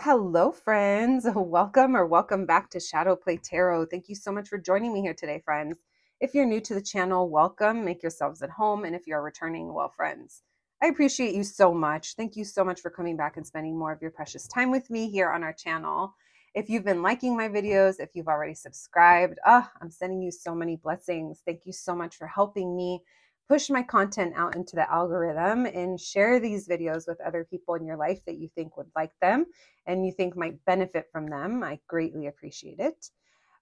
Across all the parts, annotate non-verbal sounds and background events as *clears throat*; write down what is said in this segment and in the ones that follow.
Hello, friends. *laughs* Welcome or welcome back to Shadowplay Tarot. Thank you so much for joining me here today, friends. If you're new to the channel, welcome. Make yourselves at home. And if you're returning, well, friends, I appreciate you so much. Thank you so much for coming back and spending more of your precious time with me here on our channel. If you've been liking my videos, if you've already subscribed, ah, oh, I'm sending you so many blessings. Thank you so much for helping me push my content out into the algorithm and share these videos with other people in your life that you think would like them and you think might benefit from them. I greatly appreciate it.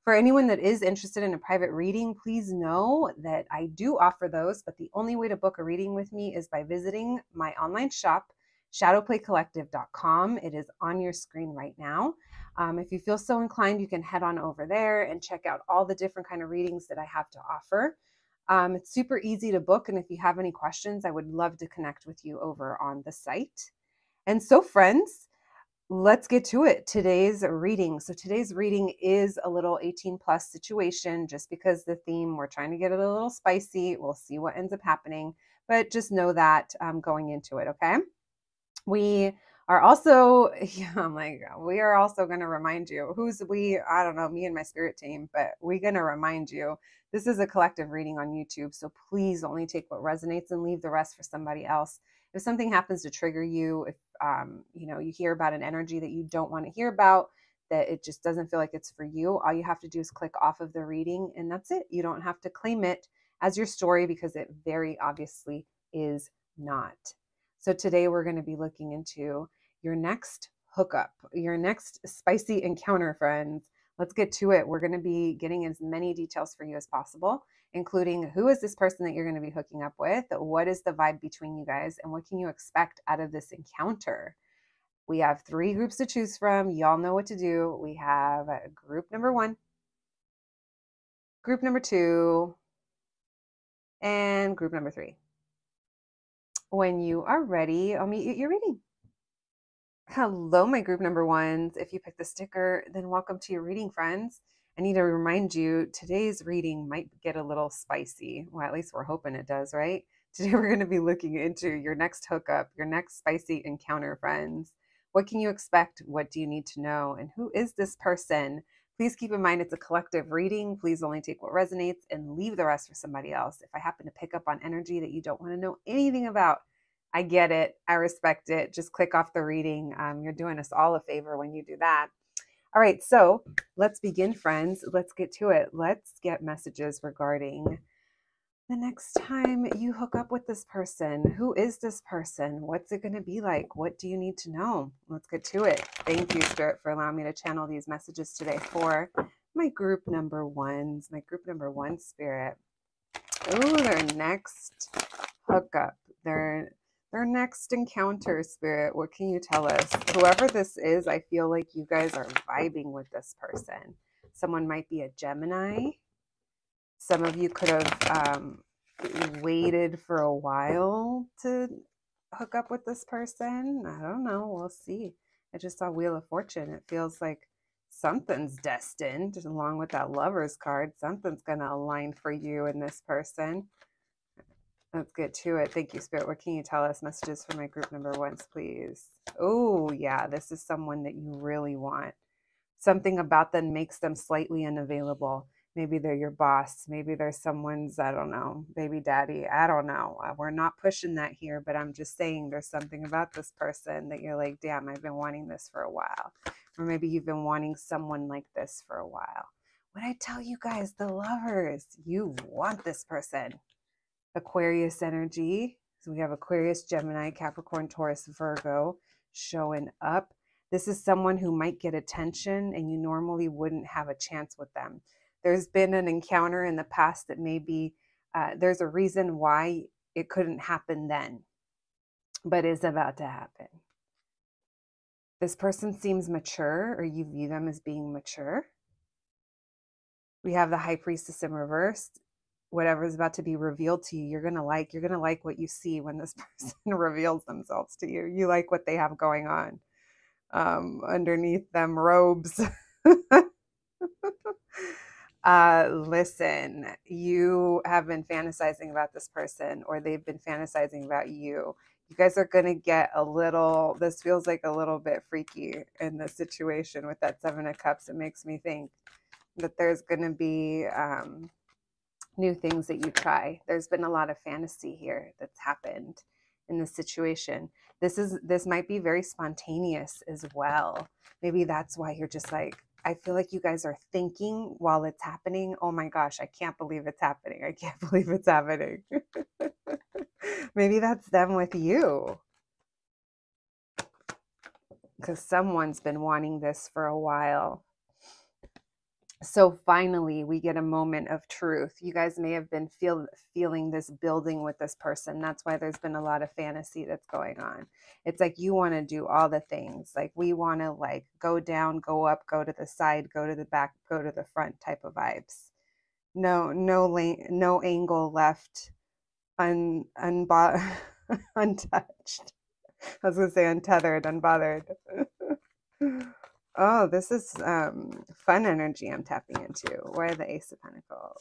For anyone that is interested in a private reading, please know that I do offer those, but the only way to book a reading with me is by visiting my online shop, shadowplaycollective.com. It is on your screen right now. Um, if you feel so inclined, you can head on over there and check out all the different kind of readings that I have to offer. Um, it's super easy to book. And if you have any questions, I would love to connect with you over on the site. And so, friends, let's get to it. Today's reading. So, today's reading is a little 18 plus situation just because the theme, we're trying to get it a little spicy. We'll see what ends up happening. But just know that um, going into it, okay? We are also, *laughs* yeah, I'm like, we are also going to remind you who's we, I don't know, me and my spirit team, but we're going to remind you this is a collective reading on YouTube. So please only take what resonates and leave the rest for somebody else. If something happens to trigger you, if, um, you know, you hear about an energy that you don't want to hear about, that it just doesn't feel like it's for you, all you have to do is click off of the reading and that's it. You don't have to claim it as your story because it very obviously is not. So today we're going to be looking into your next hookup, your next spicy encounter, friends. Let's get to it. We're going to be getting as many details for you as possible, including who is this person that you're going to be hooking up with, what is the vibe between you guys, and what can you expect out of this encounter. We have three groups to choose from. Y'all know what to do. We have uh, group number one, group number two, and group number three. When you are ready, I'll meet you at your reading. Hello, my group number ones. If you picked the sticker, then welcome to your reading, friends. I need to remind you today's reading might get a little spicy. Well, at least we're hoping it does, right? *laughs* Today we're going to be looking into your next hookup, your next spicy encounter, friends. What can you expect? What do you need to know? And who is this person? Please keep in mind it's a collective reading. Please only take what resonates and leave the rest for somebody else. If I happen to pick up on energy that you don't want to know anything about, I get it. I respect it. Just click off the reading. Um, you're doing us all a favor when you do that. All right, so let's begin, friends. Let's get to it. Let's get messages regarding the next time you hook up with this person. Who is this person? What's it going to be like? What do you need to know? Let's get to it. Thank you, Spirit, for allowing me to channel these messages today for my group number ones, my group number one spirit. Oh, their next hookup. Their our next encounter, Spirit, what can you tell us? Whoever this is, I feel like you guys are vibing with this person. Someone might be a Gemini. Some of you could have um, waited for a while to hook up with this person. I don't know. We'll see. I just saw Wheel of Fortune. It feels like something's destined, along with that lover's card. Something's going to align for you and this person. Let's get to it. Thank you, Spirit. What can you tell us? Messages for my group number ones, please. Oh, yeah, this is someone that you really want. Something about them makes them slightly unavailable. Maybe they're your boss. Maybe there's someone's, I don't know, baby daddy. I don't know. Uh, we're not pushing that here, but I'm just saying there's something about this person that you're like, damn, I've been wanting this for a while. Or maybe you've been wanting someone like this for a while. What I tell you guys, the lovers, you want this person. Aquarius energy. So we have Aquarius, Gemini, Capricorn, Taurus, Virgo showing up. This is someone who might get attention and you normally wouldn't have a chance with them. There's been an encounter in the past that maybe uh, there's a reason why it couldn't happen then, but is about to happen. This person seems mature, or you view them as being mature. We have the High Priestess in reverse whatever is about to be revealed to you you're going to like you're going to like what you see when this *laughs* person reveals themselves to you. You like what they have going on um, underneath them robes. *laughs* Uh, listen you have been fantasizing about this person or they've been fantasizing about you. You guys are going to get a little, this feels like a little bit freaky in the situation with that Seven of Cups. It makes me think that there's going to be um, new things that you try. There's been a lot of fantasy here that's happened in this situation. This is this might be very spontaneous as well. Maybe that's why you're just like I feel like you guys are thinking while it's happening, "Oh my gosh, I can't believe it's happening. I can't *laughs* believe it's happening." *laughs* Maybe that's them with you. Cuz someone's been wanting this for a while so finally we get a moment of truth. You guys may have been feel feeling this building with this person. That's why there's been a lot of fantasy that's going on. It's like you want to do all the things. Like we want to like go down go up go to the side go to the back go to the front type of vibes. No no lane no angle left un unbo- *laughs* untouched. I was going to say untethered unbothered *laughs* Oh, this is um, fun energy I'm tapping into. Are the Ace of Pentacles?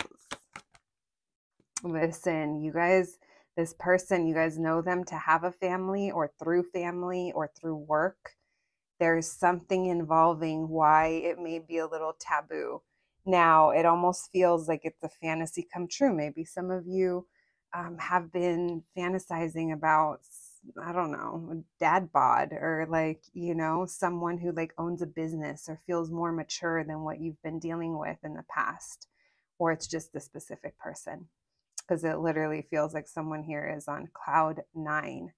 Listen, you guys, this person, you guys know them to have a family or through family or through work. There's something involving why it may be a little taboo. Now, it almost feels like it's a fantasy come true. Maybe some of you um, have been fantasizing about I don't know, dad bod or like, you know, someone who like owns a business or feels more mature than what you've been dealing with in the past. Or it's just the specific person. Because it literally feels like someone here is on cloud nine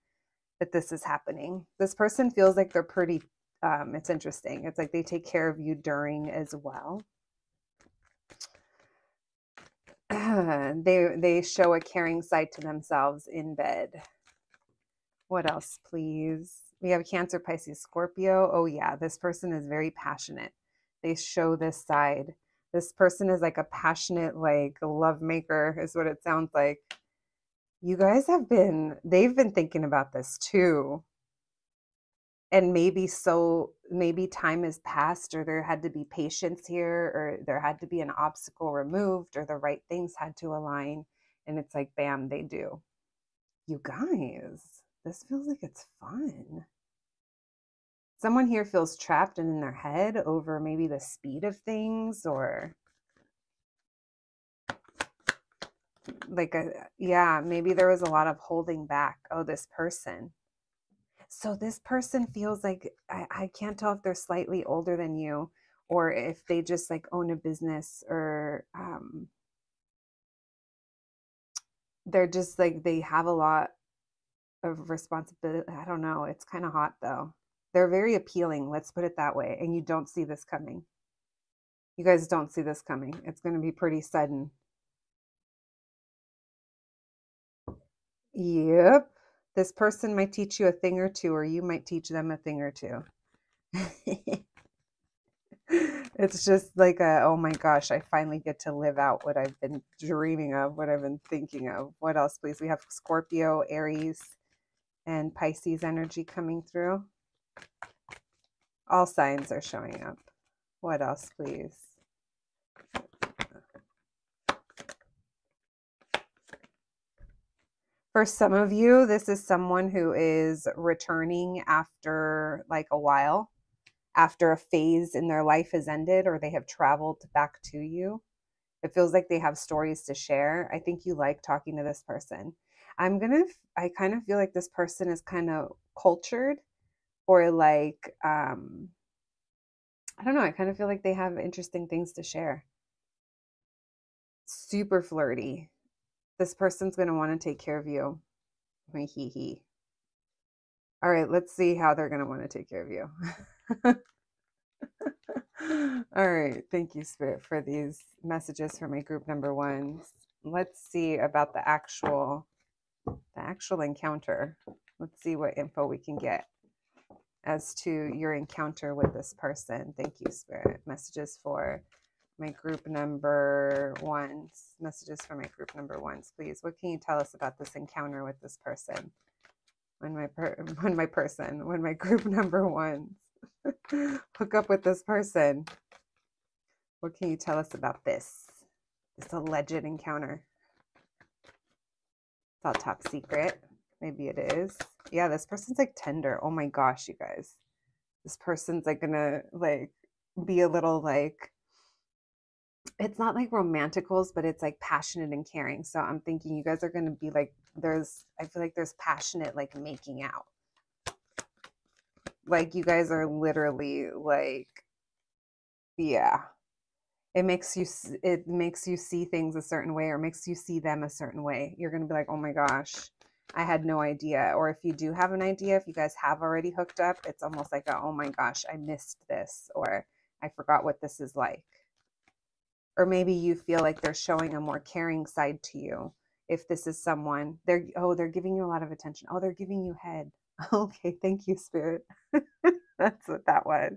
that this is happening. This person feels like they're pretty, um, it's interesting. It's like they take care of you during as well. *clears throat* they they show a caring side to themselves in bed what else, please? We have Cancer, Pisces, Scorpio. Oh, yeah, this person is very passionate. They show this side. This person is like a passionate, like love maker, is what it sounds like. You guys have been, they've been thinking about this too. And maybe so, maybe time has passed, or there had to be patience here, or there had to be an obstacle removed, or the right things had to align. And it's like, bam, they do. You guys this feels like it's fun. Someone here feels trapped and in their head over maybe the speed of things or like a yeah, maybe there was a lot of holding back. Oh, this person. So this person feels like I, I can't tell if they're slightly older than you or if they just like own a business or um they're just like they have a lot of responsibility. I don't know. It's kind of hot though. They're very appealing, let's put it that way. And you don't see this coming. You guys don't see this coming. It's going to be pretty sudden. Yep. This person might teach you a thing or two, or you might teach them a thing or two. *laughs* it's just like a, oh my gosh, I finally get to live out what I've been dreaming of, what I've been thinking of. What else, please? We have Scorpio, Aries, and Pisces energy coming through. All signs are showing up. What else, please? For some of you, this is someone who is returning after like a while, after a phase in their life has ended or they have traveled back to you. It feels like they have stories to share. I think you like talking to this person. I'm gonna, I kind of feel like this person is kind of cultured or like, um, I don't know, I kind of feel like they have interesting things to share. Super flirty. This person's gonna want to take care of you. Hee hee. All right, let's see how they're gonna want to take care of you. *laughs* All right, thank you, Spirit, for these messages for my group number ones. Let's see about the actual the actual encounter. Let's see what info we can get as to your encounter with this person. Thank you, Spirit. Messages for my group number ones. Messages for my group number ones, please. What can you tell us about this encounter with this person? When my per- *laughs* when my person, when my group *laughs* number ones *laughs* hook up with this person. What can you tell us about this? This alleged encounter. It's all top secret. Maybe it is. Yeah, this person's like tender. Oh my gosh, you guys. This person's like gonna like be a little like it's not like romanticals, but it's like passionate and caring. So I'm thinking you guys are gonna be like there's I feel like there's passionate like making out. Like you guys are literally like yeah. It makes you it makes you see things a certain way or makes you see them a certain way. You're going to be like, "Oh my gosh, I had no idea." Or if you do have an idea, if you guys have already hooked up, it's almost like a, "Oh my gosh, I missed this," or "I forgot what this is like." Or maybe you feel like they're showing a more caring side to you. If this is someone, they're oh, they're giving you a lot of attention. Oh, they're giving you head. *laughs* Okay, thank you, spirit. *laughs* *laughs* That's what that was.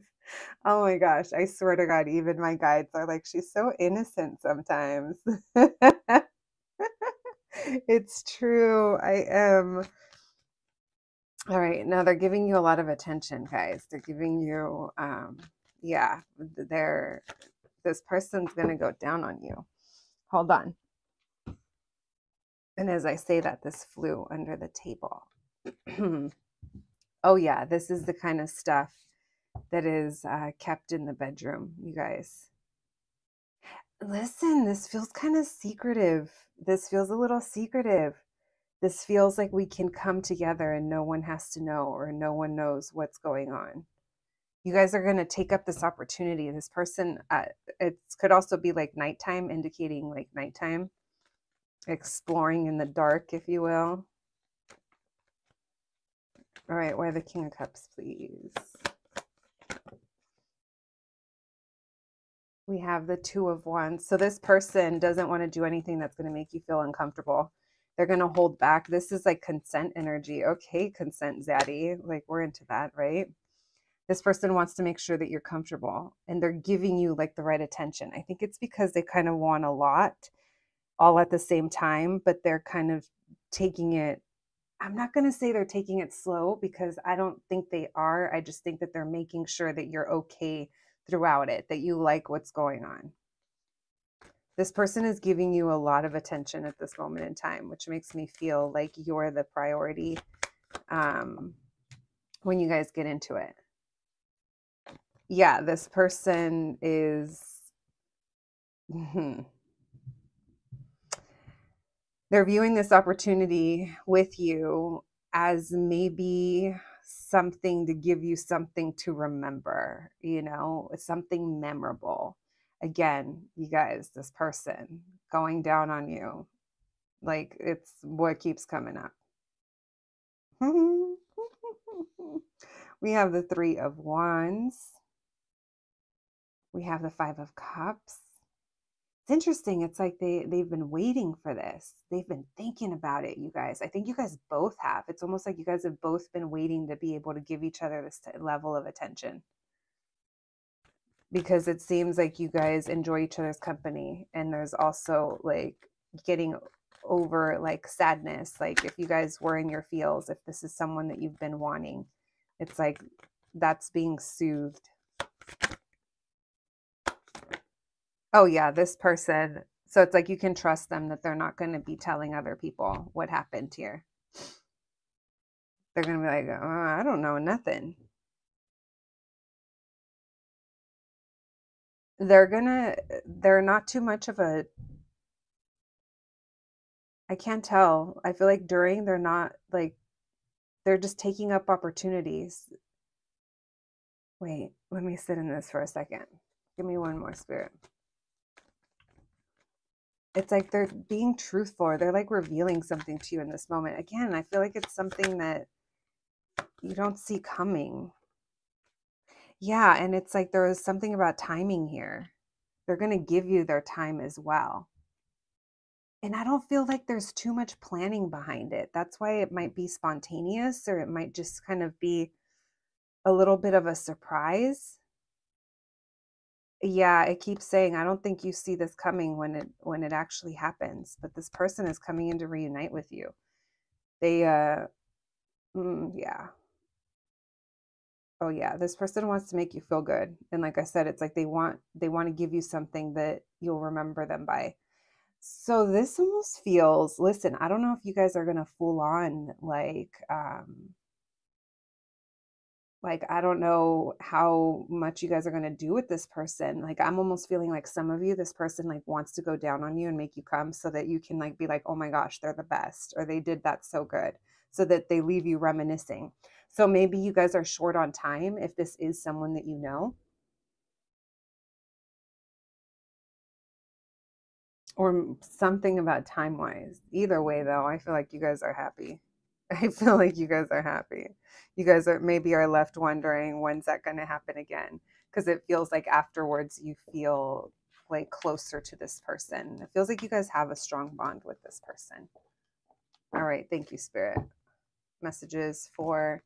Oh my gosh, I swear to God, even my guides are like, she's so innocent sometimes. *laughs* it's true. I am. All right, now they're giving you a lot of attention, guys. They're giving you, um, yeah, they're, this person's going to go down on you. Hold on. And as I say that, this flew under the table. *clears throat* oh, yeah, this is the kind of stuff that is uh, kept in the bedroom, you guys. Listen, this feels kind of secretive. This feels a little secretive. This feels like we can come together and no one has to know or no one knows what's going on. You guys are going to take up this opportunity. This person, uh, it could also be like nighttime, indicating like nighttime, exploring in the dark, if you will. All right, why the King of Cups, please? we have the two of wands. So this person doesn't want to do anything that's going to make you feel uncomfortable. They're going to hold back. This is like consent energy. Okay, consent zaddy. Like we're into that, right? This person wants to make sure that you're comfortable and they're giving you like the right attention. I think it's because they kind of want a lot all at the same time, but they're kind of taking it I'm not going to say they're taking it slow because I don't think they are. I just think that they're making sure that you're okay throughout it, that you like what's going on. This person is giving you a lot of attention at this moment in time, which makes me feel like you're the priority um, when you guys get into it. Yeah, this person is. *laughs* They're viewing this opportunity with you as maybe something to give you something to remember, you know, something memorable. Again, you guys, this person going down on you, like it's what keeps coming up. *laughs* we have the Three of Wands. We have the Five of Cups it's interesting. It's like they they've been waiting for this. They've been thinking about it, you guys. I think you guys both have. It's almost like you guys have both been waiting to be able to give each other this level of attention. Because it seems like you guys enjoy each other's company and there's also like getting over like sadness. Like if you guys were in your feels, if this is someone that you've been wanting, it's like that's being soothed oh yeah, this person. So it's like you can trust them that they're not going to be telling other people what happened here. They're going to be like, oh, I don't know nothing. They're going to, they're not too much of a, I can't tell. I feel like during they're not like, they're just taking up opportunities. Wait, let me sit in this for a second. Give me one more spirit it's like they're being truthful they're like revealing something to you in this moment again i feel like it's something that you don't see coming. Yeah and it's like there is something about timing here. They're going to give you their time as well. And i don't feel like there's too much planning behind it. That's why it might be spontaneous or it might just kind of be a little bit of a surprise yeah, it keeps saying, I don't think you see this coming when it when it actually happens, but this person is coming in to reunite with you. They uh mm, yeah. Oh yeah, this person wants to make you feel good. And like I said, it's like they want they want to give you something that you'll remember them by. So this almost feels, listen, I don't know if you guys are to full on like um like I don't know how much you guys are going to do with this person. Like I'm almost feeling like some of you this person like wants to go down on you and make you come so that you can like be like, "Oh my gosh, they're the best," or "They did that so good." So that they leave you reminiscing. So maybe you guys are short on time if this is someone that you know. Or mm, something about time wise. Either way, though, I feel like you guys are happy. I feel like you guys are happy. You guys are maybe are left wondering when's that going to happen again because it feels like afterwards you feel like closer to this person. It feels like you guys have a strong bond with this person. All right, thank you spirit. Messages for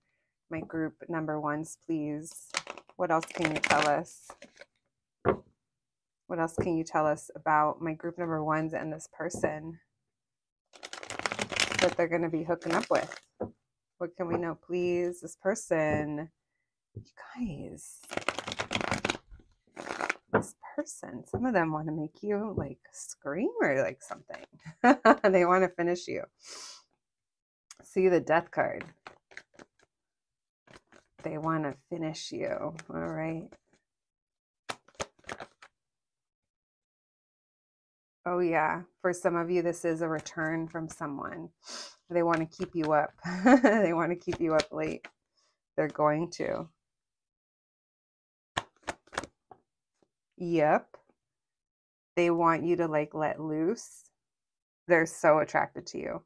my group number ones, please. What else can you tell us? What else can you tell us about my group number ones and this person? That they're going to be hooking up with. What can we know, please? This person, you guys, this person, some of them want to make you like scream or like something. *laughs* they want to finish you. See the death card. They want to finish you. All right. Oh, yeah. For some of you, this is a return from someone. They want to keep you up. *laughs* they want to keep you up late. They're going to. Yep. They want you to like let loose. They're so attracted to you.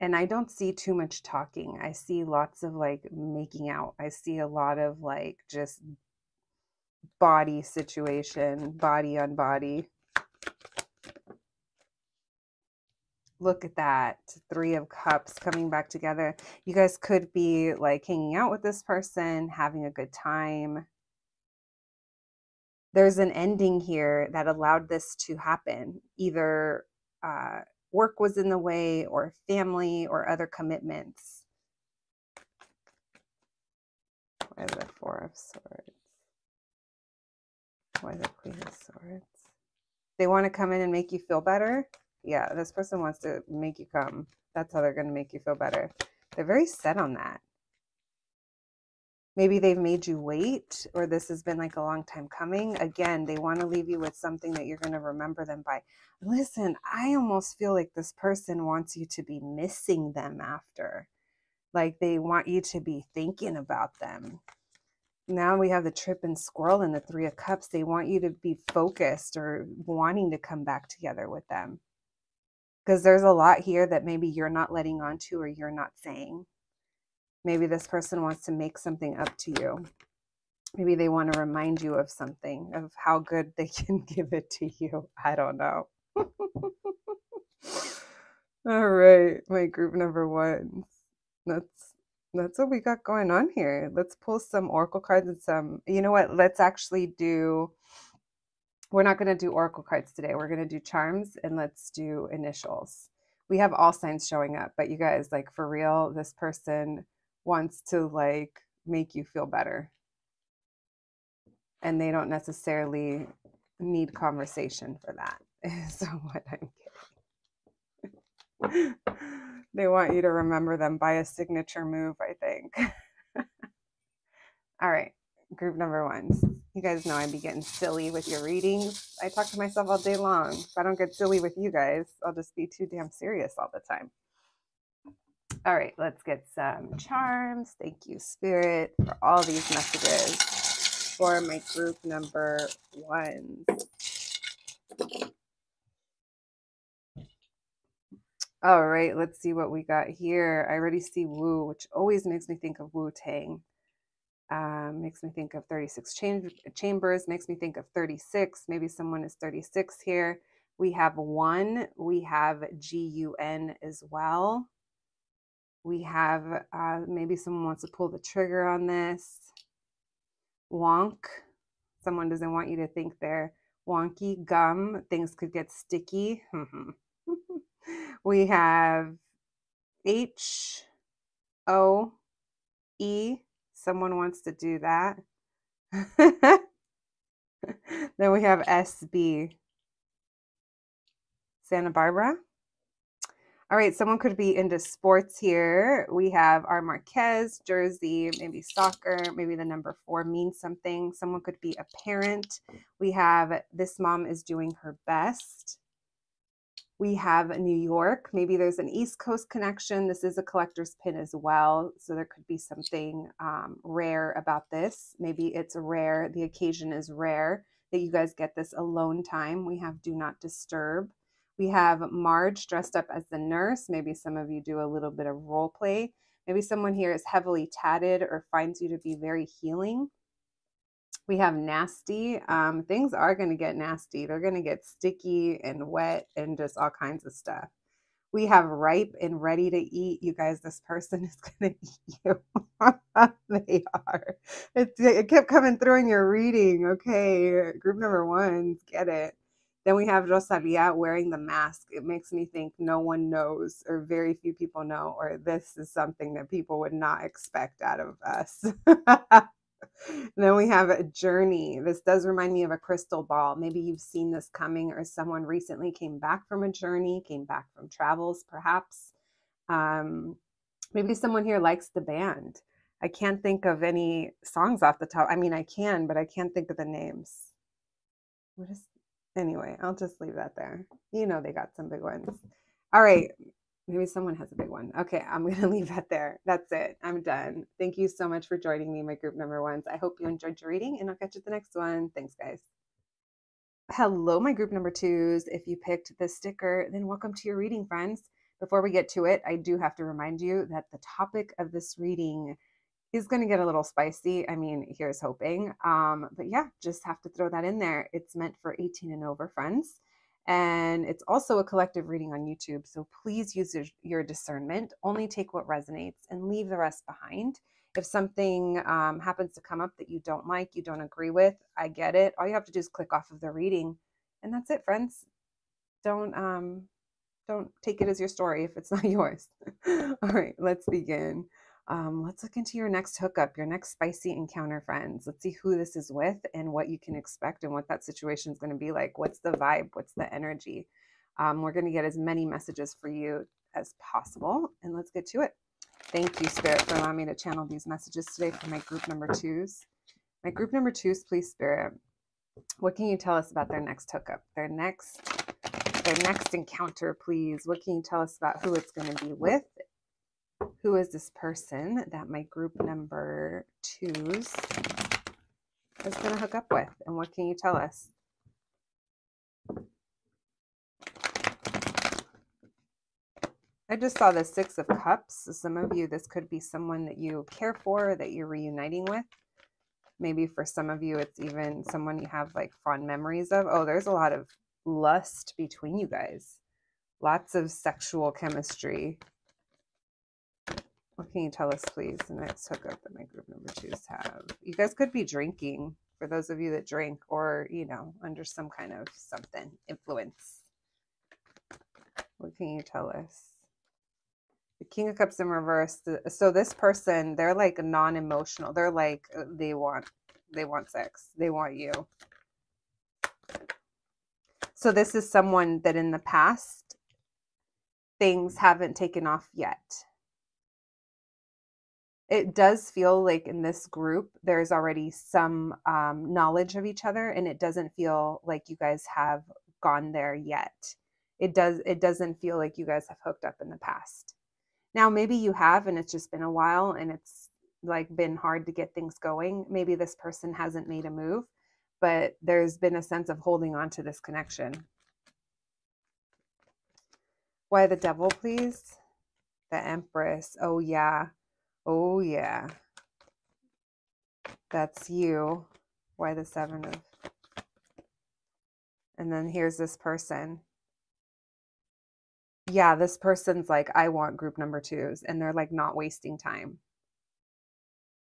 And I don't see too much talking. I see lots of like making out. I see a lot of like just body situation, body on body. Look at that. Three of Cups coming back together. You guys could be like hanging out with this person, having a good time. There's an ending here that allowed this to happen. Either uh, work was in the way, or family, or other commitments. Why the Four of Swords? Why the Queen of Swords? They want to come in and make you feel better. Yeah, this person wants to make you come. That's how they're going to make you feel better. They're very set on that. Maybe they've made you wait, or this has been like a long time coming. Again, they want to leave you with something that you're going to remember them by. Listen, I almost feel like this person wants you to be missing them after. Like they want you to be thinking about them now we have the trip and squirrel and the three of cups they want you to be focused or wanting to come back together with them. Because there's a lot here that maybe you're not letting on to or you're not saying. Maybe this person wants to make something up to you. Maybe they want to remind you of something of how good they *laughs* can give it to you. I don't know. *laughs* All right my group number one. That's that's what we got going on here. Let's pull some oracle cards and some, you know what? Let's actually do, we're not going to do oracle cards today. We're going to do charms and let's do initials. We have all signs showing up, but you guys, like for real, this person wants to like make you feel better. And they don't necessarily need conversation for that. *laughs* so what I'm kidding. *laughs* They want you to remember them by a signature move, I think. *laughs* All right, group number one. You guys know I'd be getting silly with your readings. I talk to myself all day long. If I don't get silly with you guys, I'll just be too damn serious all the time. All right, let's get some charms. Thank you, Spirit, for all these messages for my group number ones. All right, let's see what we got here. I already see Wu, which always makes me think of Wu Tang. Um, makes me think of 36 cham- chambers, makes me think of 36. Maybe someone is 36 here. We have one, we have G-U-N as well. We have, uh, maybe someone wants to pull the trigger on this. Wonk, someone doesn't want you to think they're wonky. Gum, things could get sticky. *laughs* We have H O E. Someone wants to do that. *laughs* then we have SB. Santa Barbara. All right, someone could be into sports here. We have our Marquez jersey, maybe soccer, maybe the number four means something. Someone could be a parent. We have this mom is doing her best. We have New York. Maybe there's an East Coast connection. This is a collector's pin as well. So there could be something um, rare about this. Maybe it's rare. The occasion is rare that you guys get this alone time. We have do not disturb. We have Marge dressed up as the nurse. Maybe some of you do a little bit of role play. Maybe someone here is heavily tatted or finds you to be very healing. We have nasty. Um, things are going to get nasty. They're going to get sticky and wet and just all kinds of stuff. We have ripe and ready to eat. You guys, this person *laughs* is going to eat you. *laughs* they are. It, it kept coming through in your reading. Okay, group number one, get it. Then we have Rosalia wearing the mask. It makes me think no one knows, or very few people know, or this is something that people would not expect out of us. *laughs* *laughs* then we have a journey. This does remind me of a crystal ball. Maybe you've seen this coming, or someone recently came back from a journey, came back from travels, perhaps. Um, maybe someone here likes the band. I can't think of any songs off the top. I mean, I can, but I can't think of the names. What is Anyway, I'll just leave that there. You know, they got some big ones. All right. Maybe someone has a big one. Okay, I'm going *laughs* to leave that there. That's it. I'm done. Thank you so much for joining me, my group number ones. I hope you enjoyed your reading, and I'll catch you at the next one. Thanks, guys. Hello, my group number twos. If you picked the sticker, then welcome to your reading, friends. Before we get to it, I do have to remind you that the topic of this reading is going to get a little spicy. I mean, here's hoping. Um, but yeah, just have to throw that in there. It's meant for 18 and over friends. And it's also a collective reading on YouTube. So please use your, your discernment. Only take what resonates and leave the rest behind. If something um, happens to come up that you don't like, you don't agree with, I get it. All you have to do is click off of the reading. And that's it, friends. Don't um, don't take it as your story if it's *laughs* not yours. All right, let's begin. Um, let's look into your next hookup, your next spicy encounter, friends. Let's see who this is with and what you can expect and what that situation is going to be like. What's the vibe? What's the energy? Um, we're going to get as many messages for you as possible. And let's get to it. Thank you, Spirit, for allowing me to channel these messages today for my group number twos. My group number twos, please, Spirit. What can you tell us about their next hookup? Their next their next encounter, please. What can you tell us about who it's going to be with who is this person that my group number twos is going to hook up with? And what can you tell us? I just saw the Six of Cups. some of you, this could be someone that you care for, that you're reuniting with. Maybe for some of you, it's even someone you have like fond memories of. Oh, there's a lot of lust between you guys. Lots of sexual chemistry. What can you tell us, please? The next hookup that my group number twos have. You guys could be drinking for those of you that drink or, you know, under some kind of something, influence. What can you tell us? The King of Cups in reverse. So this person, they're like non-emotional. They're like uh, they want they want sex. They want you. So this is someone that in the past things haven't taken off yet it does feel like in this group there's already some um, knowledge of each other and it doesn't feel like you guys have gone there yet. It does it doesn't feel like you guys have hooked up in the past. Now maybe you have and it's just been a while and it's like been hard to get things going. Maybe this person hasn't made a move but there's been a sense of holding on to this connection. Why the devil please? The empress. Oh yeah Oh, yeah. That's you. Why the seven of... And then here's this person. Yeah, this person's like, I want group number twos. And they're like not wasting time.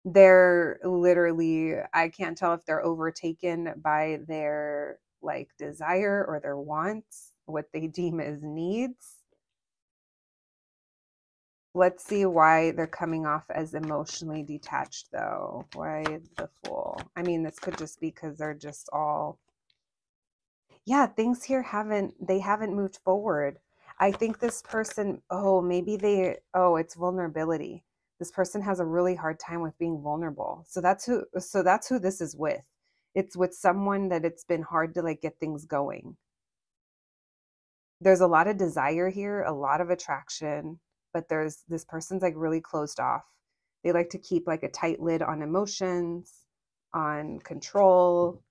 They're literally, I can't tell if they're overtaken by their like desire or their wants, what they deem as needs Let's see why they're coming off as emotionally detached, though. Why the fool? I mean, this could just be because they're just all. yeah, things here haven't they haven't moved forward. I think this person, oh, maybe they oh, it's vulnerability. This person has a really hard time with being vulnerable. So that's who so that's who this is with. It's with someone that it's been hard to like get things going. There's a lot of desire here, a lot of attraction, but there's this person's like really closed off. They like to keep like a tight lid on emotions, on control.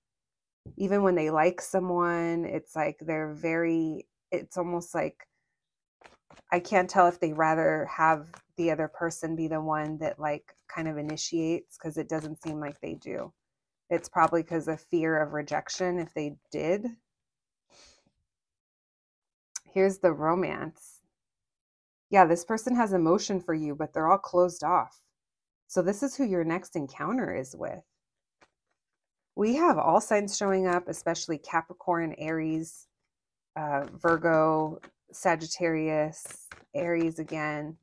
Even when they like someone, it's like they're very, it's almost like I can't tell if they rather have the other person be the one that like kind of initiates because it doesn't seem like they do. It's probably because of fear of rejection if they did. Here's the romance. Yeah, this person has emotion for you, but they're all closed off. So this is who your next encounter is with. We have all signs showing up, especially Capricorn, Aries, uh, Virgo, Sagittarius, Aries again,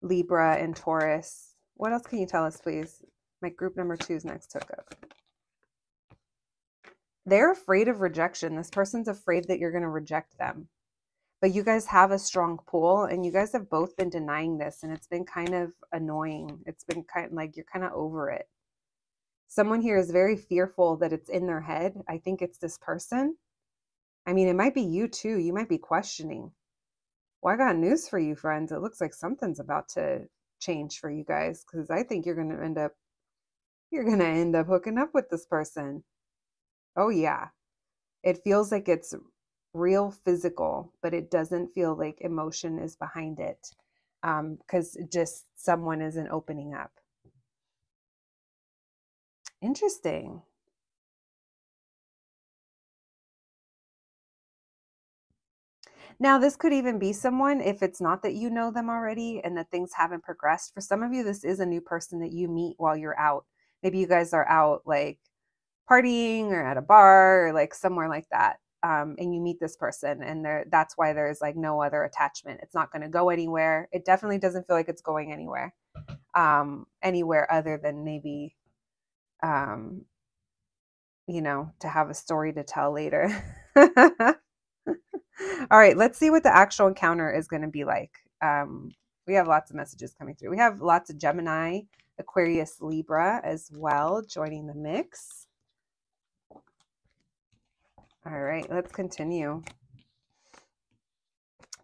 Libra, and Taurus. What else can you tell us, please? My group number two is next hookup. They're afraid of rejection. This person's afraid that you're going to reject them. But you guys have a strong pull, and you guys have both been denying this, and it's been kind of annoying. It's been kind of like you're kind of over it. Someone here is very fearful that it's in their head. I think it's this person I mean, it might be you too. You might be questioning. Well, I got news for you, friends. It looks like something's about to change for you guys because I think you're going to end up you're going to end up hooking up with this person. Oh yeah. It feels like it's real physical, but it doesn't feel like emotion is behind it because um, just someone isn't opening up. Interesting. Now, this could even be someone if it's not that you know them already and that things haven't progressed. For some of you, this is a new person that you meet while you're out. Maybe you guys are out like partying or at a bar or like somewhere like that. Um, and you meet this person and there that's why there's like no other attachment it's not going to go anywhere it definitely doesn't feel like it's going anywhere um, anywhere other than maybe um, you know to have a story to tell later *laughs* All right, let's see what the actual encounter is going to be like. Um, we have lots of messages coming through. We have lots of Gemini, Aquarius, Libra as well joining the mix. All right, let's continue.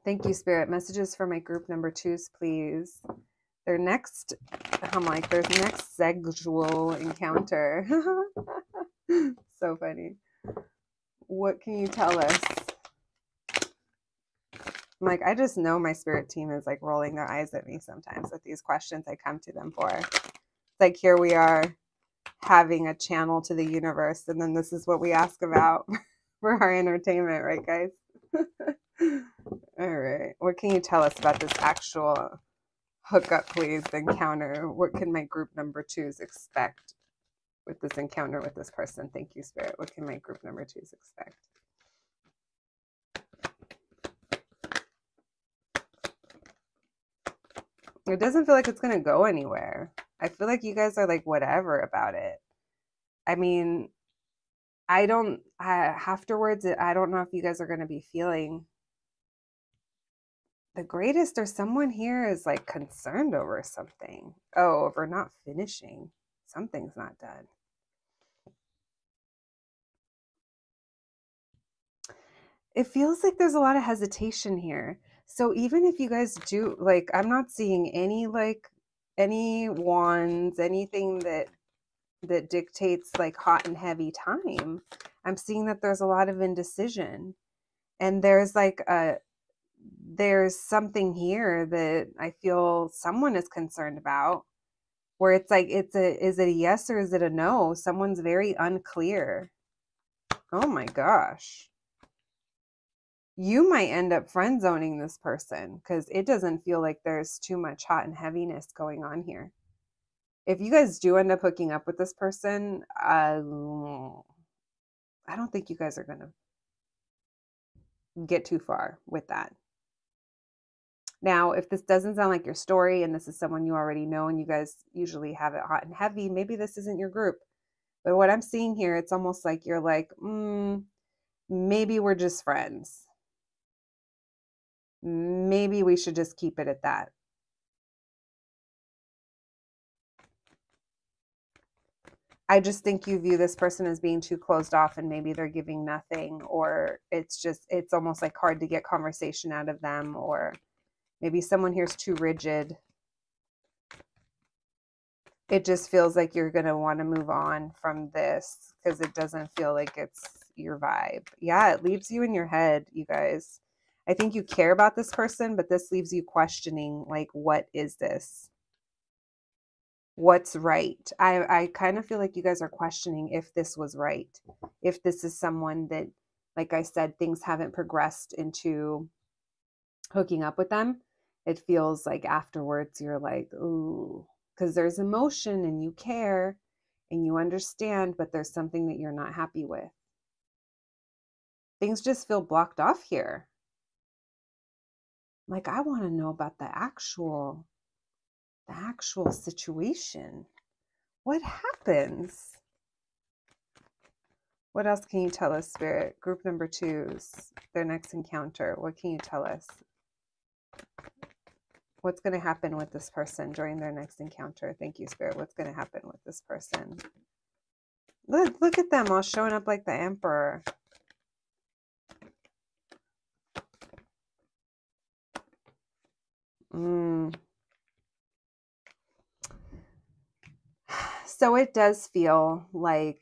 Thank you, Spirit. Messages for my group number twos, please. Their next, I'm like, their next sexual encounter. *laughs* so funny. What can you tell us? I'm like, I just know my spirit team is like rolling their eyes at me sometimes with these questions I come to them for. It's like here we are having a channel to the universe, and then this is what we ask about *laughs* for our entertainment, right, guys? *laughs* All right. What can you tell us about this actual hookup, please, encounter? What can my group number twos expect with this encounter with this person? Thank you, Spirit. What can my group number twos expect? It doesn't feel like it's going to go anywhere. I feel like you guys are like whatever about it. I mean, I don't, I, afterwards, I don't know if you guys are going to be feeling the greatest or someone here is like concerned over something. Oh, over not finishing. Something's not done. It feels like there's a lot of hesitation here. So even if you guys do like I'm not seeing any like any wands, anything that that dictates like hot and heavy time. I'm seeing that there's a lot of indecision. And there's like a there's something here that I feel someone is concerned about where it's like it's a is it a yes or is it a no? Someone's very unclear. Oh my gosh you might end up friend zoning this person because it doesn't feel like there's too much hot and heaviness going on here. If you guys do end up hooking up with this person, uh, I don't think you guys are going to get too far with that. Now, if this doesn't sound like your story and this is someone you already know and you guys usually have it hot and heavy, maybe this isn't your group. But what I'm seeing here, it's almost like you're like, mm, maybe we're just friends. Maybe we should just keep it at that. I just think you view this person as being too closed off and maybe they're giving nothing or it's just it's almost like hard to get conversation out of them or maybe someone here's too rigid. It just feels like you're going to want to move on from this because it doesn't feel like it's your vibe. Yeah, it leaves you in your head, you guys. I think you care about this person, but this leaves you questioning like what is this? What's right. I, I kind of feel like you guys are questioning if this was right, if this is someone that, like I said, things haven't progressed into hooking up with them. It feels like afterwards you're like, ooh, because there's emotion and you care and you understand, but there's something that you're not happy with. Things just feel blocked off here. Like, I want to know about the actual the actual situation. What happens? What else can you tell us, Spirit? Group number two's their next encounter. What can you tell us? What's going to happen with this person during their next encounter? Thank you, Spirit. What's going to happen with this person? Look, look at them all showing up like the Emperor. Mm. So it does feel like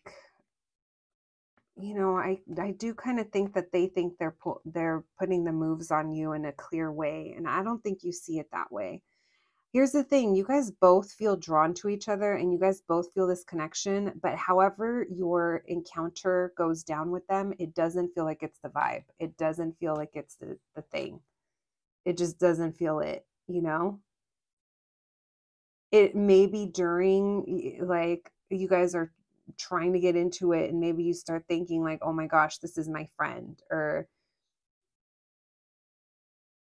you know i i do kind of think that they think they're pu- they're putting the moves on you in a clear way and i don't think you see it that way. Here's the thing you guys both feel drawn to each other and you guys both feel this connection but however your encounter goes down with them it doesn't feel like it's the vibe. It doesn't feel like it's the, the thing. It just doesn't feel it you know it may be during like you guys are trying to get into it and maybe you start thinking like oh my gosh this is my friend or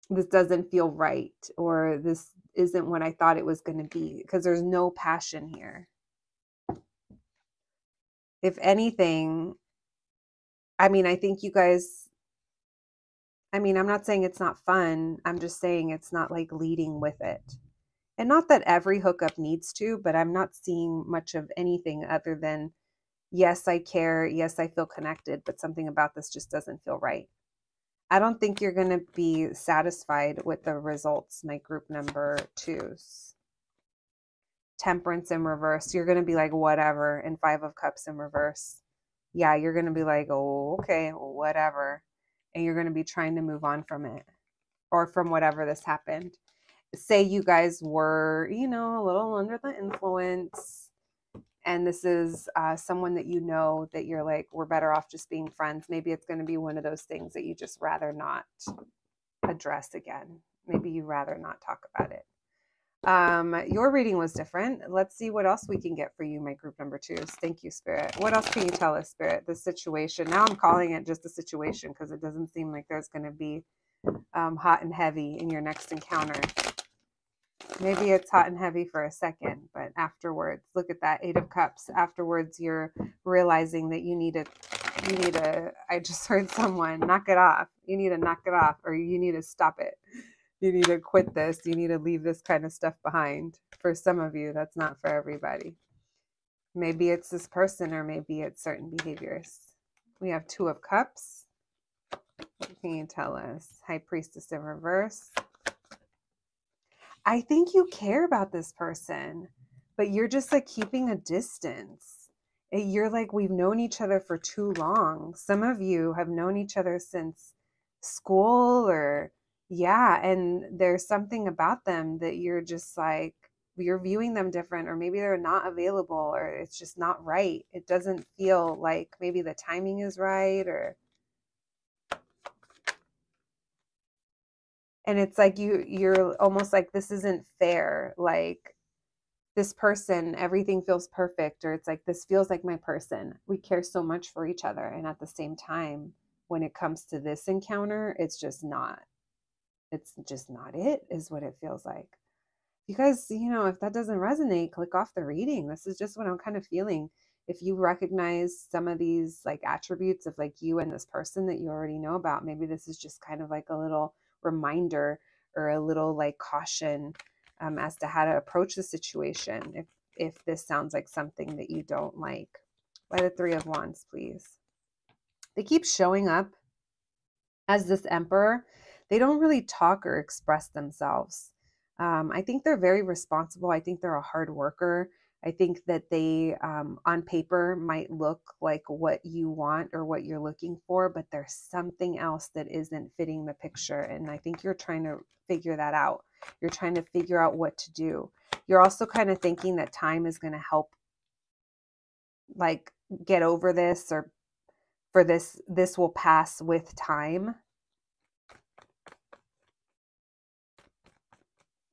this doesn't feel right or this isn't what i thought it was going to be because there's no passion here. If anything i mean i think you guys i mean i'm not saying it's not fun i'm just saying it's not like leading with it and not that every hookup needs to, but I'm not seeing much of anything other than, yes, I care. Yes, I feel connected, but something about this just doesn't feel right. I don't think you're going to be satisfied with the results, my group number twos. Temperance in reverse. You're going to be like, whatever. And Five of Cups in reverse. Yeah, you're going to be like, oh, okay, whatever. And you're going to be trying to move on from it or from whatever this happened say you guys were, you know, a little under the influence, and this is uh, someone that you know that you're like, we're better off just being friends. Maybe it's going to be one of those things that you just rather not address again. Maybe you rather not talk about it. Um, your reading was different. Let's see what else we can get for you, my group number twos. Thank you, Spirit. What else can you tell us, Spirit? The situation. Now I'm calling it just a situation because it doesn't seem like there's going to be um, hot and heavy in your next encounter. Maybe it's hot and heavy for a second, but afterwards, look at that Eight of Cups. Afterwards, you're realizing that you need to, you need to, I just *laughs* heard someone knock it off. You need to knock it off or you need to stop it. You need to quit this. You need to leave this kind of stuff behind. For some of you, that's not for everybody. Maybe it's this person or maybe it's certain behaviors. We have Two of Cups. What can you tell us? High Priestess in reverse. I think you care about this person, but you're just like keeping a distance. Eh, you're like, we've known each other for too long. Some of you have known each other since school or, yeah, and there's something about them that you're just like, you're viewing them different, or maybe they're not available, or it's just not right. It doesn't feel like maybe the timing is right, or and it's like you you're almost like this isn't fair like this person everything feels perfect or it's like this feels like my person. We care so much for each other and at the same time when it comes to this encounter it's just not it's just not it is what it feels like. You guys you know if that doesn't resonate click off the reading. This is just what i'm kind of feeling. If you recognize some of these like attributes of like you and this person that you already know about, maybe this is just kind of like a little reminder or a little like caution um, as to how to approach the situation if if this sounds like something that you don't like. By the three of wands, please. They keep showing up as this emperor. They don't really talk or express themselves. Um, I think they're very responsible. I think they're a hard worker. I think that they, um, on paper, might look like what you want or what you're looking for, but there's something else that isn't fitting the picture. And I think you're trying to figure that out. You're trying to figure out what to do. You're also kind of thinking that time is going to help, like, get over this or for this, this will pass with time.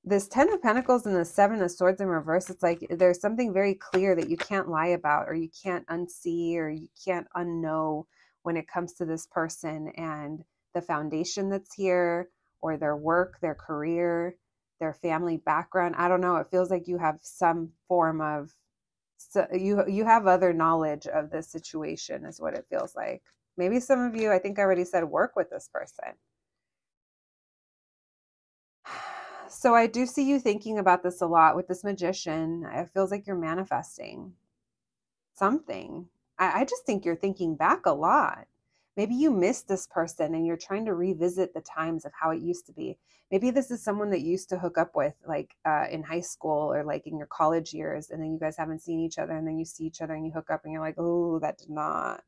This ten of pentacles and the seven of swords in reverse it's like there's something very clear that you can't lie about or you can't unsee or you can't unknow when it comes to this person and the foundation that's here or their work their career their family background. I don't know it feels like you have some form of so you you have other knowledge of this situation is what it feels like. Maybe some of you i think i already said work with this person so I do see you thinking about this a lot with this magician. It feels like you're manifesting something. I, I just think you're thinking back a lot. Maybe you missed this person and you're trying to revisit the times of how it used to be. Maybe this is someone that you used to hook up with, like uh, in high school or like in your college years, and then you guys haven't seen each other, and then you see each other and you hook up, and you're like, oh, that did not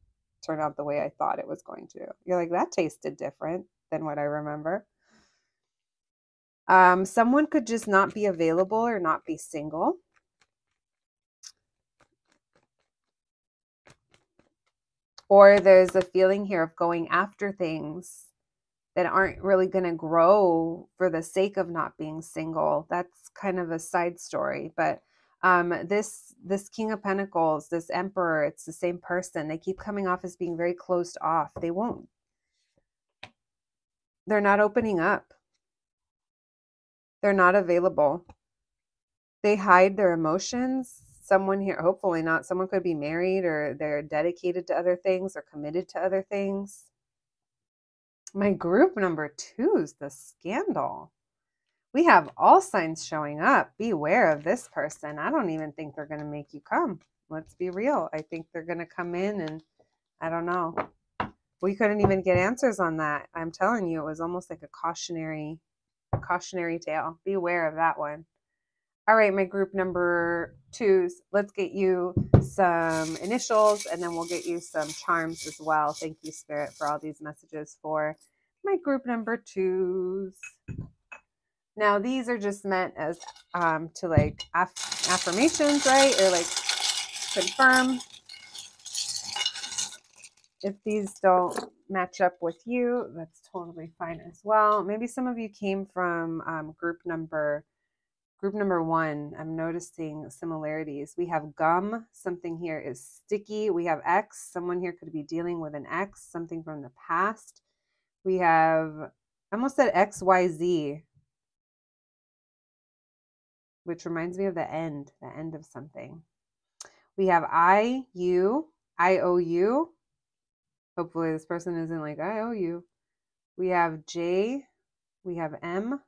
turn out the way I thought it was going to. You're like, that tasted different than what I remember. Um, someone could just not be available or not be single. Or there's a feeling here of going after things that aren't really going to grow for the sake of not being single. That's kind of a side story, but um, this this King of Pentacles, this Emperor, it's the same person. They keep coming off as being very closed off. They won't. They're not opening up. They're not available. They hide their emotions. Someone here, hopefully not, someone could be married or they're dedicated to other things or committed to other things. My group number two is the scandal. We have all signs showing up. Beware of this person. I don't even think they're going to make you come. Let's be real. I think they're going to come in and I don't know. We couldn't even get answers on that. I'm telling you, it was almost like a cautionary cautionary tale. Beware of that one. All right, my group number twos, let's get you some initials and then we'll get you some charms as well. Thank you, Spirit, for all these messages for my group number twos. Now, these are just meant as um, to like aff- affirmations, right? Or like confirm. If these don't match up with you, that's totally fine as well. Maybe some of you came from um, group number group number one. I'm noticing similarities. We have gum. Something here is sticky. We have X. Someone here could be dealing with an X, something from the past. We have I almost said X Y Z, which reminds me of the end, the end of something. We have I, you, I O U. Hopefully, this person isn't like, I owe you. We have J, we have M,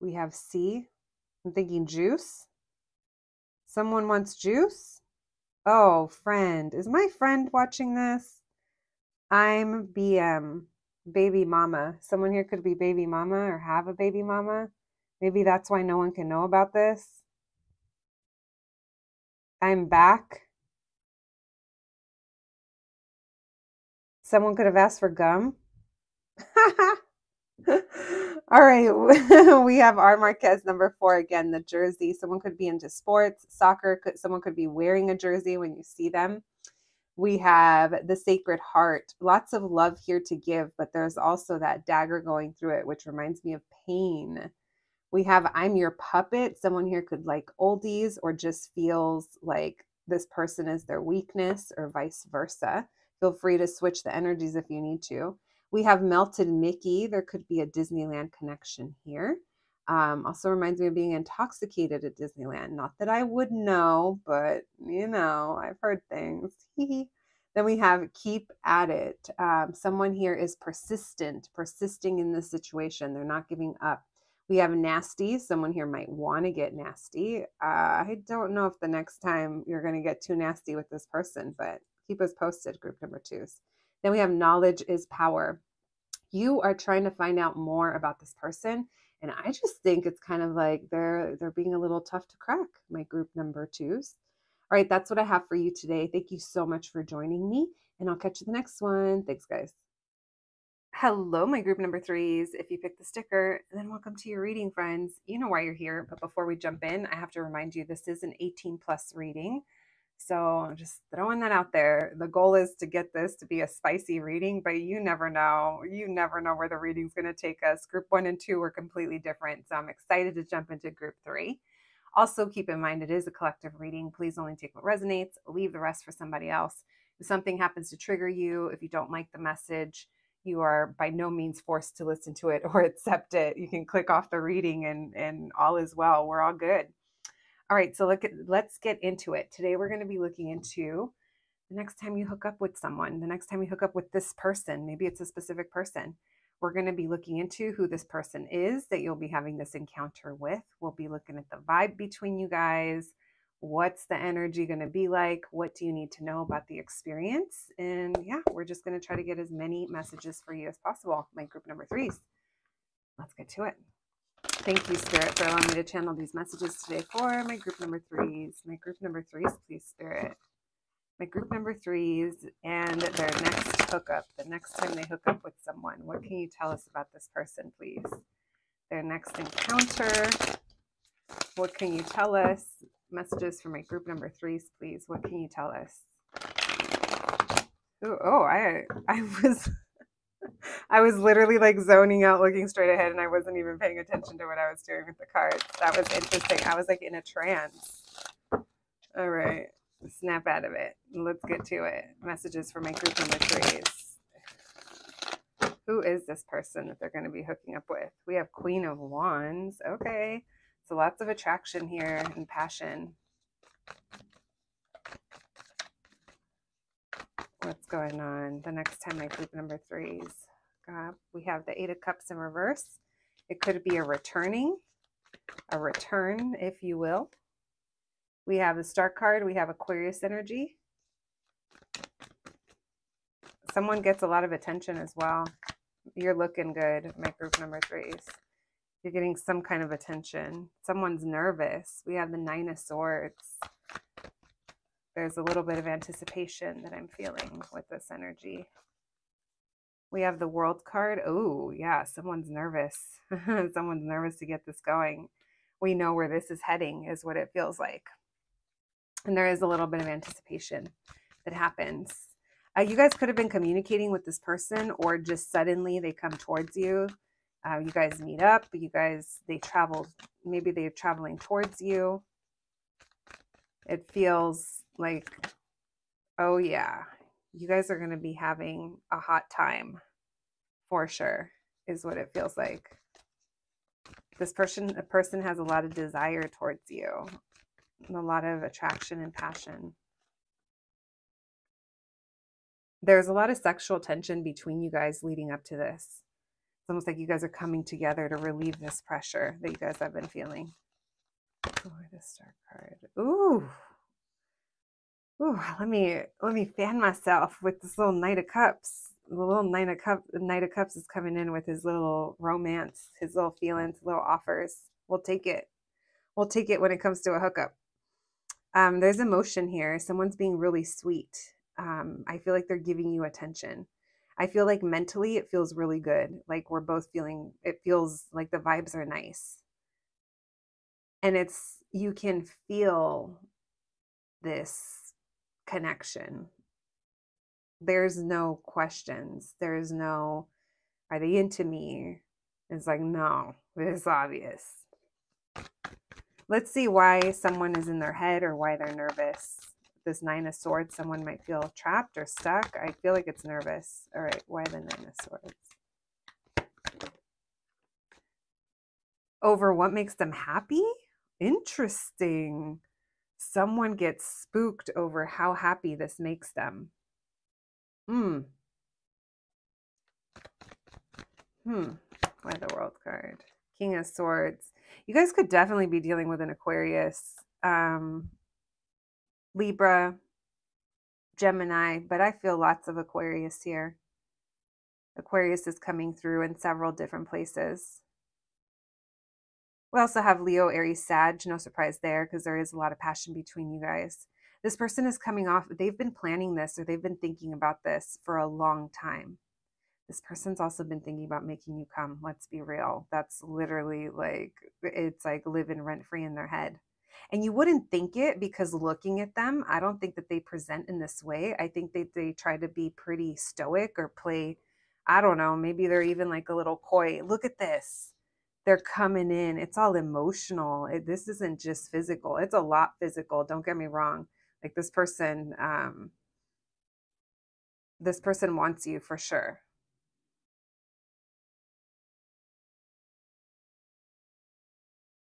we have C. I'm thinking juice. Someone wants juice? Oh, friend. Is my friend watching this? I'm BM, baby mama. Someone here could be baby mama or have a baby mama. Maybe that's why no one can know about this. I'm back. Someone could have asked for gum. *laughs* All right, *laughs* we have R Marquez number four again, the jersey. Someone could be into sports, soccer. Could, someone could be wearing a jersey when you see them. We have the Sacred Heart. Lots of love here to give, but there's also that dagger going through it, which reminds me of pain. We have I'm Your Puppet. Someone here could like oldies or just feels like this person is their weakness or vice versa. Feel free to switch the energies if you need to. We have Melted Mickey. There could be a Disneyland connection here. Um, also reminds me of being intoxicated at Disneyland. Not that I would know, but you know, I've heard things. *laughs* then we have keep at it. Um, someone here is persistent, persisting in the situation. They're not giving up. We have nasty. Someone here might want to get nasty. Uh, I don't know if the next time you're going to get too nasty with this person, but keep us posted, group number twos. Then we have knowledge is power. You are trying to find out more about this person and I just think it's kind of like they're they're being a little tough to crack, my group number twos. All right, that's what I have for you today. Thank you so much for joining me, and I'll catch you the next one. Thanks, guys. Hello, my group number threes. If you picked the sticker, then welcome to your reading, friends. You know why you're here, but before we jump in, I have to remind you this is an 18 plus reading. So I'm just throwing that out there. The goal is to get this to be a spicy reading, but you never know. You never know where the reading's going to take us. Group one and two were completely different. So I'm excited to jump into group three. Also, keep in mind it is a collective reading. Please only take what resonates, leave the rest for somebody else. If something happens to trigger you, if you don't like the message, you are by no means forced to listen to it *laughs* or accept it. You can click off the reading and, and all is well. We're all good. All right, so look at, let's get into it. Today we're going to be looking into the next time you hook up with someone, the next time you hook up with this person, maybe it's a specific person. We're going to be looking into who this person is that you'll be having this encounter with. We'll be looking at the vibe between you guys. What's the energy going to be like? What do you need to know about the experience? And yeah, we're just going to try to get as many messages for you as possible. My group number threes. Let's get to it. Thank you, Spirit, for allowing me to channel these messages today for my group number threes. My group number threes, please, Spirit. My group number threes and their next hookup, the next time they hook up with someone. What can you tell us about this person, please? Their next encounter. What can you tell us? Messages for my group number threes, please. What can you tell us? Ooh, oh, I I *laughs* was I was literally like zoning out, looking straight ahead, and I wasn't even paying attention to what I was doing with the cards. That was interesting. I was like in a trance. All right, snap out of it. Let's get to it. Messages for my group number threes. Who is this person that they're going to be hooking up with? We have Queen of Wands. Okay. So lots of attraction here and passion. What's going on the next time I group number threes. Uh, we have the Eight of Cups in reverse. It could be a returning, a return, if you will. We have the Star card. We have Aquarius energy. Someone gets a lot of attention as well. You're looking good, my group number threes. You're getting some kind of attention. Someone's nervous. We have the Nine of Swords there's a little bit of anticipation that I'm feeling with this energy. We have the world card. Oh, yeah, someone's nervous. *laughs* someone's nervous to get this going. We know where this is heading, is what it feels like. And there is a little bit of anticipation that happens. Uh, you guys could have been communicating with this person, or just suddenly they come towards you. Uh, you guys meet up. You guys, they travel, maybe they're traveling towards you. It feels like, oh yeah, you guys are going to be having a hot time for sure, is what it feels like. This person, a person has a lot of desire towards you, and a lot of attraction and passion. There's a lot of sexual tension between you guys leading up to this. It's almost like you guys are coming together to relieve this pressure that you guys have been feeling. Oh, the star card. Ooh, Ooh, let me let me fan myself with this little Knight of Cups. The little Knight of Cups, Knight of Cups is coming in with his little romance, his little feelings, little offers. We'll take it. We'll take it when it comes to a hookup. Um, there's emotion here. Someone's being really sweet. Um, I feel like they're giving you attention. I feel like mentally it feels really good. Like we're both feeling, it feels like the vibes are nice. And it's, you can feel this connection. There's no questions. There's no, are they into me? It's like, no, it's obvious. Let's see why someone is in their head or why they're nervous. This Nine of Swords, someone might feel trapped or stuck. I feel like it's nervous. All right, why the Nine of Swords? over what makes them happy? Interesting. Someone gets spooked over how happy this makes them. Hmm. Hmm. Why the world card? King of Swords. You guys could definitely be dealing with an Aquarius, um, Libra, Gemini, but I feel lots of Aquarius here. Aquarius is coming through in several different places. We also have Leo, Aries, Sag. No surprise there because there is a lot of passion between you guys. This person is coming off, they've been planning this or they've been thinking about this for a long time. This person's also been thinking about making you come. Let's be real. That's literally like, it's like living rent free in their head. And you wouldn't think it because looking at them, I don't think that they present in this way. I think that they try to be pretty stoic or play, I don't know, maybe they're even like a little coy. Look at this they're coming in. It's all emotional. It, this isn't just physical. It's a lot physical. Don't get me wrong. Like this person, um, this person wants you for sure.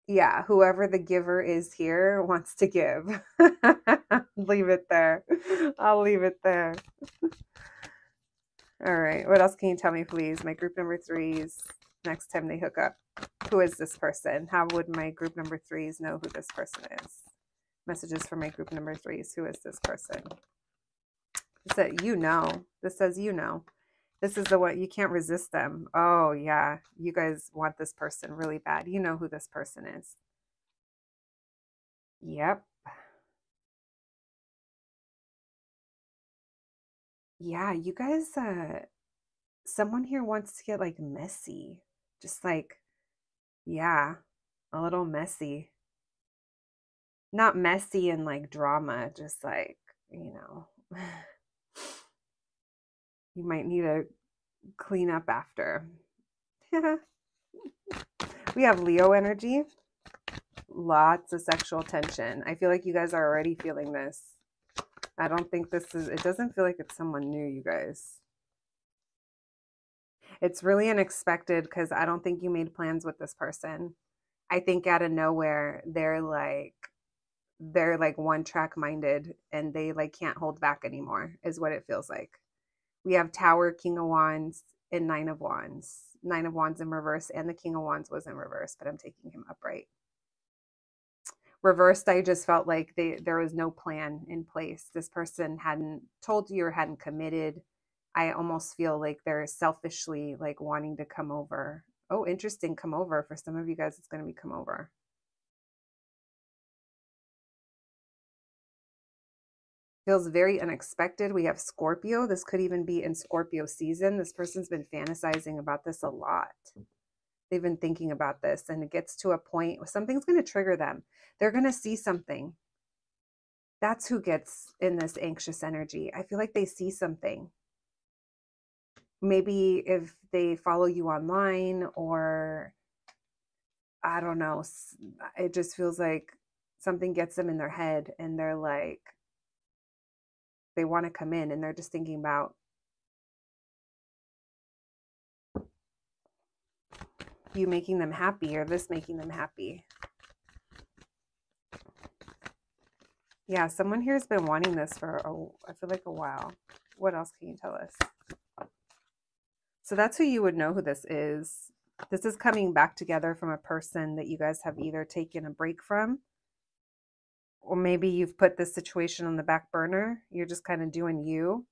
Yeah, whoever the giver is here wants to give. *laughs* leave it there. I'll leave it there. *laughs* All right. What else can you tell me, please? My group number threes next time they hook up. Who is this person? How would my group number threes know who this person is? Messages for my group number threes. Who is this person? It said, you know. This says, you know. This is the one, you can't resist them. Oh, yeah. You guys want this person really bad. You know who this person is. Yep. Yeah, you guys, uh, someone here wants to get like messy. Just like yeah, a little messy. Not messy and like drama, just like, you know, *sighs* you might need to clean up after. *laughs* we have Leo energy, lots of sexual tension. I feel like you guys are already feeling this. I don't think this is, it doesn't feel like it's someone new, you guys. It's really unexpected because I don't think you made plans with this person. I think out of nowhere, they're like, they're like one track minded and they like can't hold back anymore, is what it feels like. We have Tower, King of Wands, and Nine of Wands. Nine of Wands in reverse, and the King of Wands was in reverse, but I'm taking him upright. Reversed, I just felt like they, there was no plan in place. This person hadn't told you or hadn't committed I almost feel like they're selfishly like wanting to come over. Oh, interesting. Come over. For some of you guys, it's going to be come over. Feels very unexpected. We have Scorpio. This could even be in Scorpio season. This person's been fantasizing about this a lot. They've been thinking about this, and it gets to a point where something's going to trigger them. They're going to see something. That's who gets in this anxious energy. I feel like they see something maybe if they follow you online or I don't know, it just feels like something gets them in their head and they're like, they want to come in and they're just thinking about you making them happy or this making them happy. Yeah, someone here has been wanting this for, a, I feel like a while. What else can you tell us? So that's who you would know who this is. This is coming back together from a person that you guys have either taken a break from, or maybe you've put this situation on the back burner. You're just kind of doing you.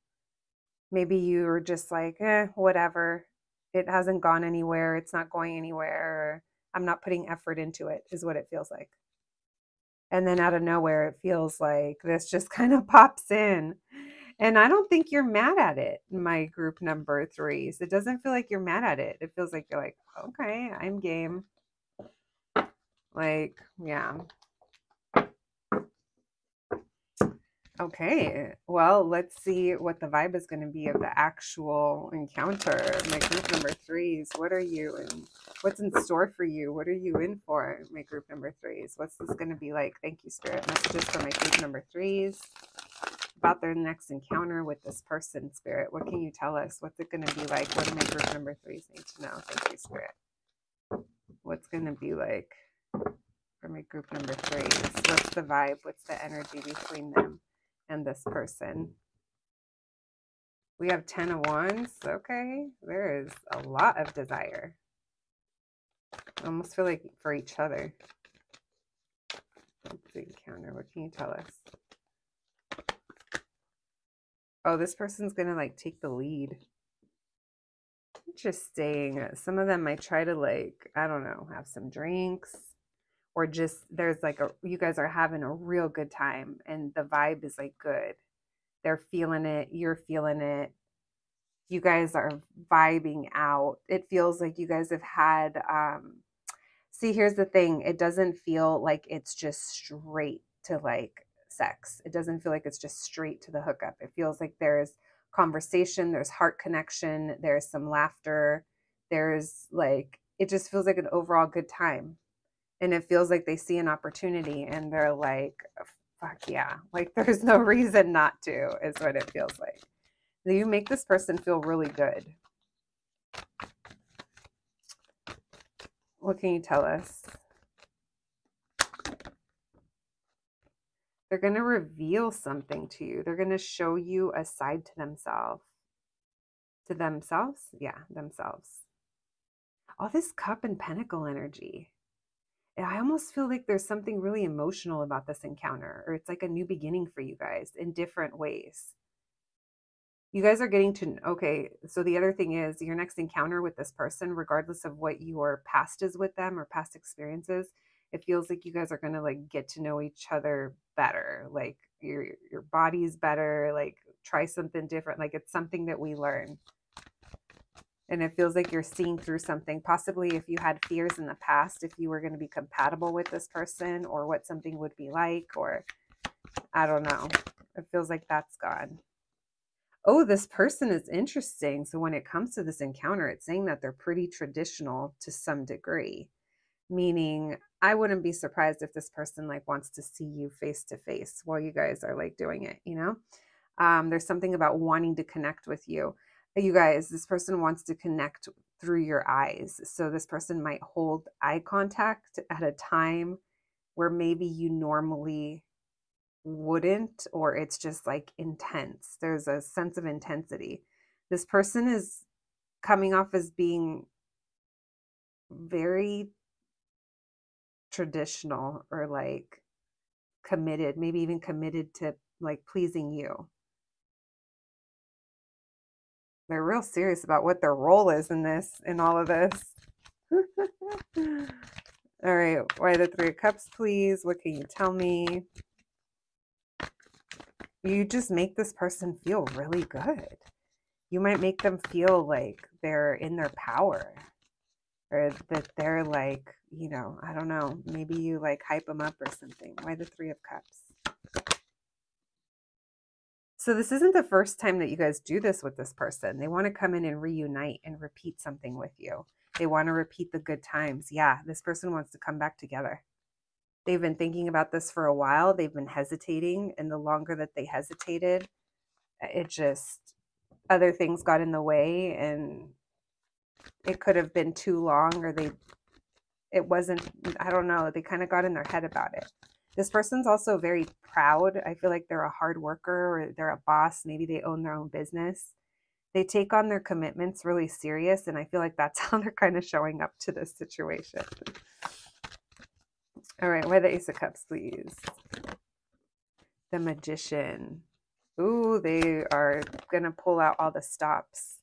Maybe you're just like, eh, whatever. It hasn't gone anywhere. It's not going anywhere. I'm not putting effort into it, is what it feels like. And then out of nowhere, it feels like this just *laughs* kind of pops in and I don't think you're mad at it, my group number threes. It doesn't feel like you're mad at it. It feels like you're like, okay, I'm game. Like, yeah. Okay, well, let's see what the vibe is going to be of the actual encounter. My group number threes, what are you and what's in store for you? What are you in for, my group number threes? What's this going to be like? Thank you, Spirit. Messages for my group number threes about their next encounter with this person, Spirit. What can you tell us? What's it going to be like? What do my group number threes need to know? Thank you, Spirit. what's going to be like for my group number three? What's the vibe? What's the energy between them and this person? We have 10 of wands. Okay. There is a lot of desire. I almost feel like for each other. Let's see, counter. What can you tell us? Oh, this person's going to like take the lead. Interesting. Some of them might try to like, I don't know, have some drinks or just there's like a, you guys are having a real good time and the vibe is like good. They're feeling it. You're feeling it. You guys are vibing out. It feels like you guys have had, um, see, here's the thing. It doesn't feel like it's just straight to like sex. It doesn't feel like it's just straight to the hookup. It feels like there's conversation, there's heart connection, there's some laughter, there's like, it just feels like an overall good time. And it feels like they see an opportunity and they're like, fuck yeah. Like *laughs* there's no reason not to, is what it feels like. You make this person feel really good. What can you tell us? They're going to reveal something to you. They're going to show you a side to themselves. To themselves? Yeah, themselves. All this cup and pentacle energy. I almost feel like there's something really emotional about this encounter, or it's like a new beginning for you guys in different ways. You guys are getting to, okay, so the other thing is your next encounter with this person, regardless of what your past is with them or past experiences, it feels like you guys are going to like get to know each other better like your your body's better like try something different like it's something that we learn. And it feels like you're seeing through something possibly if you had fears in the past if you were going to be compatible with this person or what something would be like or i don't know it feels like that's gone. Oh this person is interesting. So when it comes to this encounter it's saying that they're pretty traditional to some degree meaning I wouldn't be surprised if this person like wants to see you face to face while you guys are like doing it, you know? Um, there's something about wanting to connect with you. You guys, this person wants to connect through your eyes. So this person might hold eye contact at a time where maybe you normally wouldn't, or it's just like intense. There's a sense of intensity. This person is coming off as being very traditional or like committed, maybe even committed to like pleasing you. They're real serious about what their role is in this, in all of this. *laughs* all right, why the Three of Cups, please? What can you tell me? You just make this person feel really good. You might make them feel like they're in their power or that they're like, you know, I don't know, maybe you like hype them up or something. Why the Three of Cups? So this isn't the first time that you guys do this with this person. They want to come in and reunite and repeat something with you. They want to repeat the good times. Yeah, this person wants to come back together. They've been thinking about this for a while. They've been hesitating. And the longer that they hesitated, uh, it just, other things got in the way and it could have been too long or they it wasn't i don't know they kind of got in their head about it. This person's also very proud. I feel like they're a hard worker or they're a boss. Maybe they own their own business. They take on their commitments really serious and i feel like that's *laughs* how they're kind of showing up to this situation. All right why the ace of cups please. The magician. Ooh they are gonna pull out all the stops.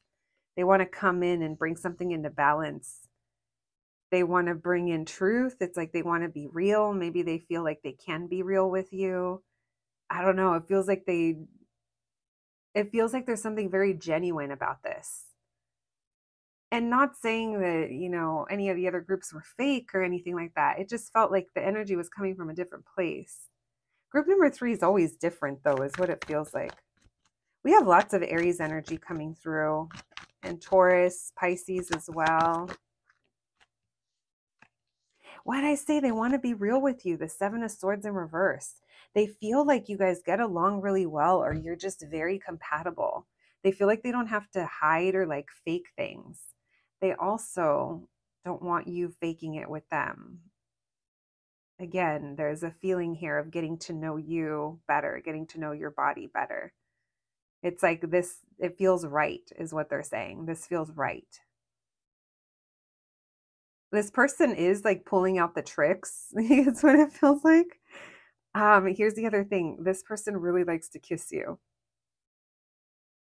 They want to come in and bring something into balance. They want to bring in truth. It's like they want to be real. Maybe they feel like they can be real with you. I don't know. It feels like they, it feels like there's something very genuine about this. And not saying that, you know, any of the other groups were fake or anything like that. It just felt like the energy was coming from a different place. Group number three is always different, though, is what it feels like. We have lots of Aries energy coming through and Taurus, Pisces as well. Why did I say they want to be real with you? The Seven of Swords in reverse. They feel like you guys get along really well or you're just very compatible. They feel like they don't have to hide or like fake things. They also don't want you faking it with them. Again, there's a feeling here of getting to know you better, getting to know your body better. It's like this, it feels right, is what they're saying. This feels right. This person is like pulling out the tricks. *laughs* It's what it feels like. Um, here's the other thing this person really likes to kiss you.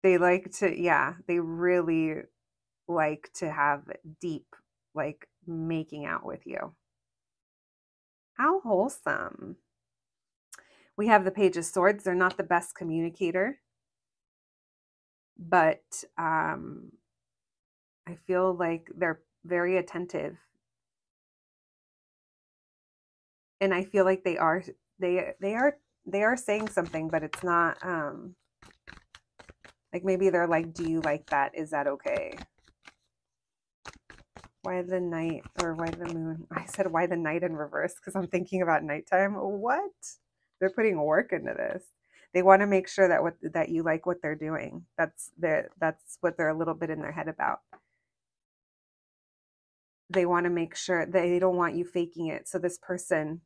They like to, yeah, they really like to have deep, like making out with you. How wholesome. We have the Page of Swords. They're not the best communicator, but um, I feel like they're very attentive. And I feel like they are they they are they are saying something, but it's not um like maybe they're like, Do you like that? Is that okay? Why the night or why the moon? I said why the night in reverse because I'm thinking about nighttime. What? They're putting work into this. They want to make sure that what that you like what they're doing. That's the that's what they're a little bit in their head about. They want to make sure they don't want you faking it. So this person,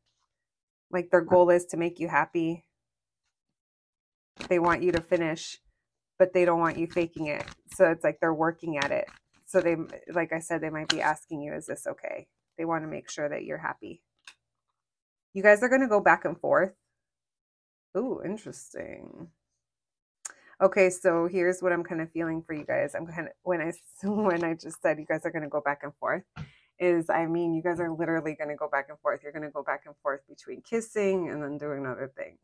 like their goal is to make you happy. They want you to finish, but they don't want you faking it. So it's like they're working at it. So they like i said they might be asking you is this okay? They want to make sure that you're happy. You guys are going to go back and forth. Ooh, interesting. Okay so here's what i'm kind of feeling for you guys. I'm kind of when i *laughs* when i just said you guys are going to go back and forth is i mean you guys are literally going to go back and forth. You're going to go back and forth between kissing and then doing other things.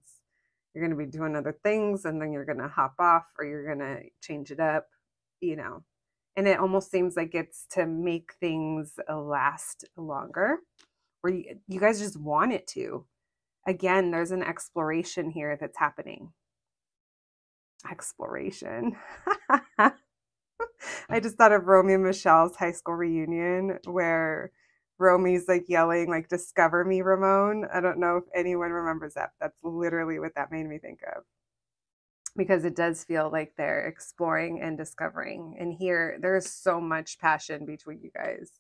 You're going to be doing other things and then you're going to hop off or you're going to change it up you know? And it almost seems like it's to make things last longer where you, you guys just want it to. Again there's an exploration here that's happening. Exploration *laughs* i just thought of romy and michele's high school reunion where romy's like yelling like discover me ramon i don't know if anyone remembers that that's literally what that made me think of because it does feel like they're exploring and discovering. And here, there's so much passion between you guys.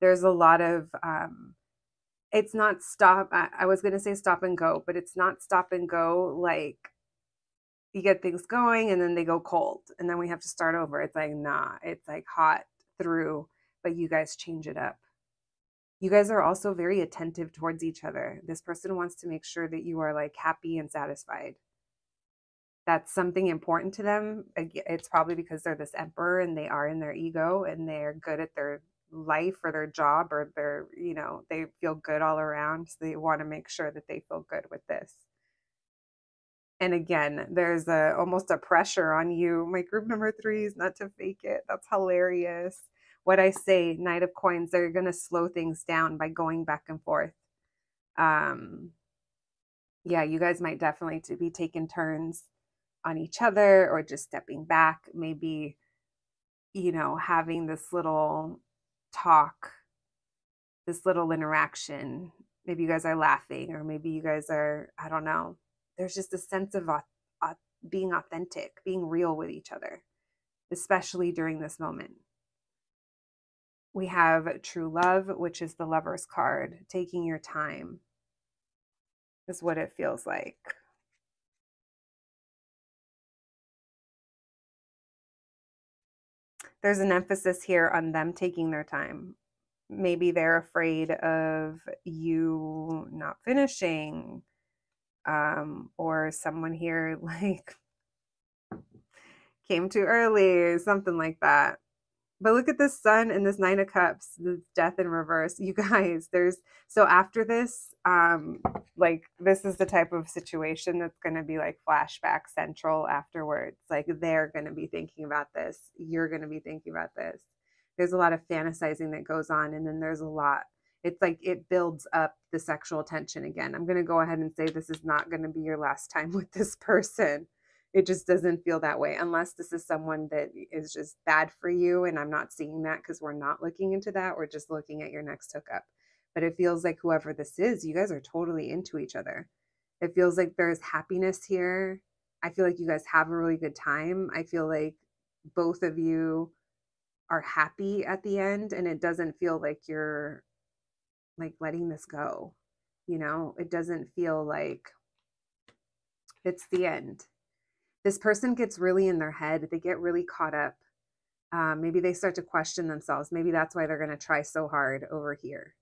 There's a lot of, um, it's not stop. I, I was going to say stop and go, but it's not stop and go like you get things going and then they go cold and then we have to start over. It's like, nah, it's like hot through, but you guys change it up. You guys are also very attentive towards each other. This person wants to make sure that you are like happy and satisfied that's something important to them. It's probably because they're this emperor and they are in their ego and they're good at their life or their job or their, you know, they feel good all around. So they want to make sure that they feel good with this. And again, there's a almost a pressure on you. My group number three is not to fake it. That's hilarious. What I say, Knight of Coins, they're going to slow things down by going back and forth. Um, yeah, you guys might definitely to be taking turns on each other or just stepping back, maybe, you know, having this little talk, this little interaction. Maybe you guys are laughing, or maybe you guys are, I don't know. There's just a sense of uh, being authentic, being real with each other, especially during this moment. We have true love, which is the lover's card. Taking your time is what it feels like. there's an emphasis here on them taking their time. Maybe they're afraid of you not finishing, um, or someone here *laughs* like came too early, or something like that. But look at this sun and this nine of cups, the death in reverse. *laughs* You guys, there's so after this, um, like this is the type of situation that's gonna be like flashback central afterwards. Like they're gonna be thinking about this. You're gonna be thinking about this. There's a lot of fantasizing that goes on, and then there's a lot it's like it builds up the sexual tension again. I'm going to go ahead and say this is not going to be your last time with this person. It just doesn't feel that way unless this is someone that is just bad for you and i'm not seeing that because we're not looking into that. We're just looking at your next hookup. But it feels like whoever this is you guys are totally into each other. It feels like there's happiness here. I feel like you guys have a really good time. I feel like both of you are happy at the end and it doesn't feel like you're like letting this go. You know, it doesn't feel like it's the end. This person gets really in their head, they get really caught up. Um, maybe they start to question themselves. Maybe that's why they're going to try so hard over here.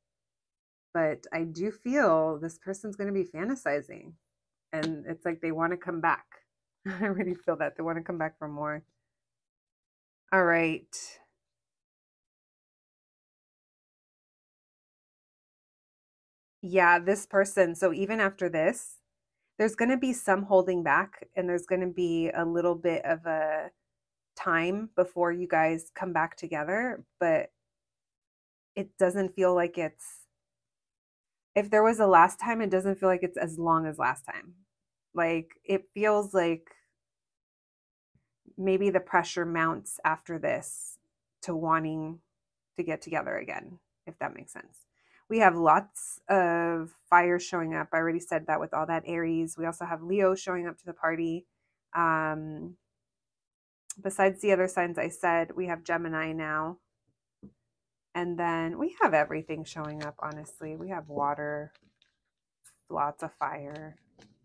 But I do feel this person's going to be fantasizing and it's like they want to come back. *laughs* I really feel that they want to come back for more. All right. Yeah, this person. So even after this, there's going to be some holding back and there's going to be a little bit of a time before you guys come back together, but it doesn't feel like it's if there was a last time, it doesn't feel like it's as long as last time. Like it feels like maybe the pressure mounts after this to wanting to get together again, if that makes sense. We have lots of fire showing up. I already said that with all that Aries. We also have Leo showing up to the party. Um, besides the other signs I said, we have Gemini now. And then we have everything showing up, honestly. We have water, lots of fire.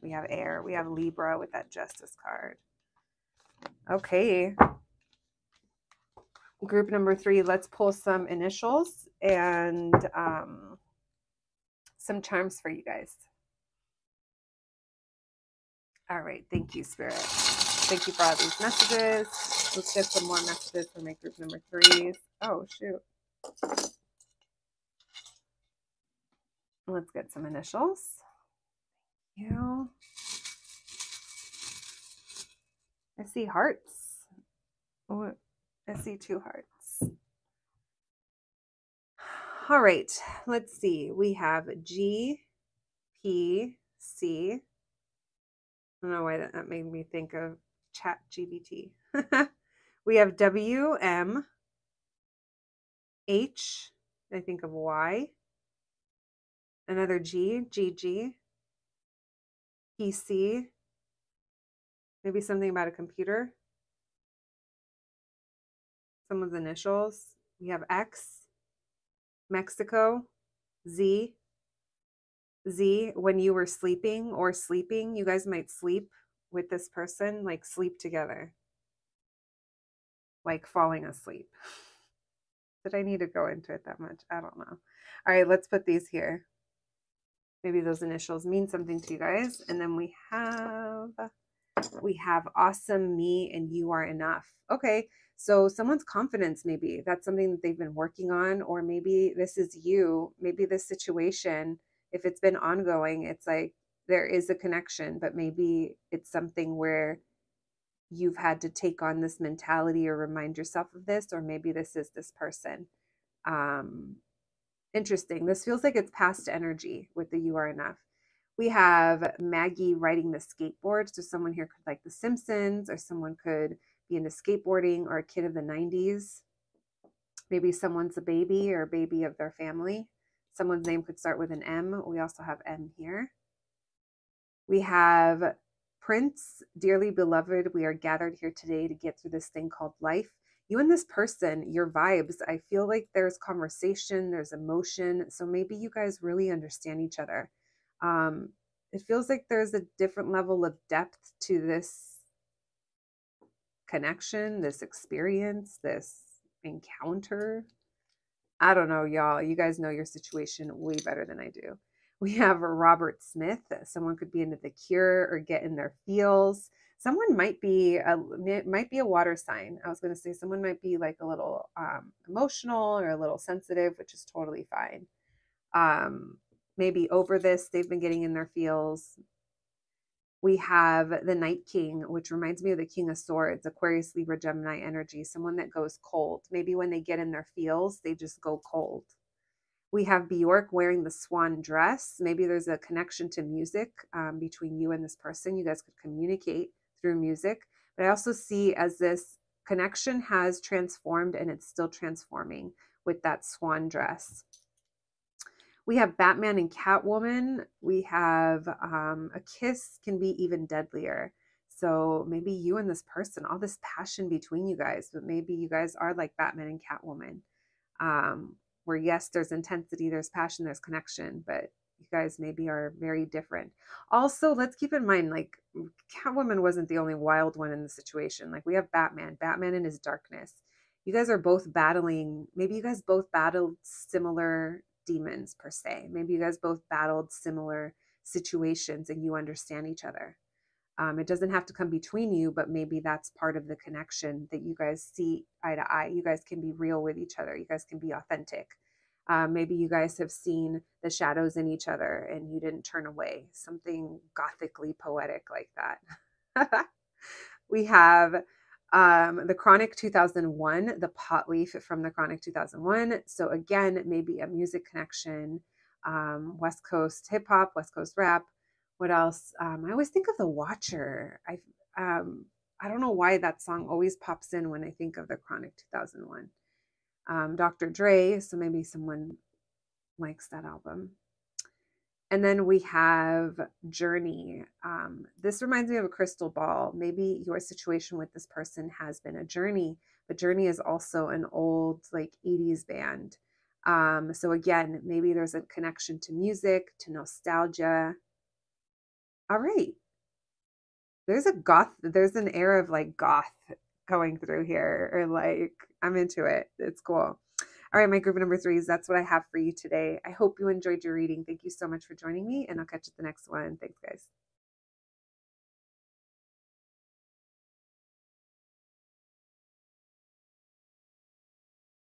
We have air. We have Libra with that Justice card. Okay. Group number three, let's pull some initials and um, some charms for you guys. All right. Thank you, Spirit. Thank you for all these messages. Let's get some more messages for my group number threes. Oh, shoot. Let's get some initials. Thank you. I see hearts. I see two hearts. All right, let's see. We have G, P, C. I don't know why that, made me think of Chat GPT. *laughs* we have W, M, H, I think of Y, another G, GG, PC, maybe something about a computer, someone's initials. We have X, Mexico, Z, Z, when you were sleeping or sleeping, you guys might sleep with this person, like sleep together, like falling asleep. *laughs* Did I need to go into it that much? I don't know. All right, let's put these here. Maybe those initials mean something to you guys. And then we have, we have awesome me and you are enough. Okay, so someone's confidence, maybe that's something that they've been working on, or maybe this is you. Maybe this situation, if it's been ongoing, it's like there is a connection, but maybe it's something where you've had to take on this mentality or remind yourself of this, or maybe this is this person. Um, interesting. This feels like it's past energy with the You Are Enough. We have Maggie riding the skateboard. So someone here could like The Simpsons, or someone could be into skateboarding, or a kid of the 90s. Maybe someone's a baby or a baby of their family. Someone's name could start with an M. We also have M here. We have Prince, dearly beloved, we are gathered here today to get through this thing called life. You and this person, your vibes, I feel like there's conversation, there's emotion. So maybe you guys really understand each other. Um, it feels like there's a different level of depth to this connection, this experience, this encounter. I don't know, y'all. You guys know your situation way better than I do. We have Robert Smith. Someone could be into the cure or get in their feels. Someone might be a might be a water sign. I was going to say someone might be like a little um, emotional or a little sensitive, which is totally fine. Um, maybe over this, they've been getting in their feels. We have the Night King, which reminds me of the King of Swords, Aquarius, Libra, Gemini energy, someone that goes cold. Maybe when they get in their feels, they just go cold. We have Bjork wearing the swan dress. Maybe there's a connection to music um, between you and this person. You guys could communicate through music. But I also see as this connection has transformed and it's still transforming with that swan dress. We have Batman and Catwoman. We have um, a kiss can be even deadlier. So maybe you and this person, all this passion between you guys, but maybe you guys are like Batman and Catwoman, um, where yes, there's intensity, there's passion, there's connection, but you guys maybe are very different. Also, let's keep in mind like Catwoman wasn't the only wild one in the situation. Like we have Batman, Batman in his darkness. You guys are both battling, maybe you guys both battled similar demons per se. Maybe you guys both battled similar situations and you understand each other. Um, it doesn't have to come between you, but maybe that's part of the connection that you guys see eye to eye. You guys can be real with each other. You guys can be authentic. Um, maybe you guys have seen the shadows in each other and you didn't turn away. Something gothically poetic like that. *laughs* we have um, the Chronic 2001, the pot leaf from the Chronic 2001. So, again, maybe a music connection, um, West Coast hip hop, West Coast rap. What else? Um, I always think of The Watcher. I, um, I don't know why that song always pops in when I think of the Chronic 2001 um, Dr. Dre. So maybe someone likes that album. And then we have Journey. Um, this reminds me of a crystal ball. Maybe your situation with this person has been a journey, but Journey is also an old, like 80s band. Um, so again, maybe there's a connection to music, to nostalgia. All right. There's a goth, there's an air of like goth going through here, or like I'm into it. It's cool. All right, my group number threes, that's what I have for you today. I hope you enjoyed your reading. Thank you so much for joining me, and I'll catch you at the next one. Thanks, guys.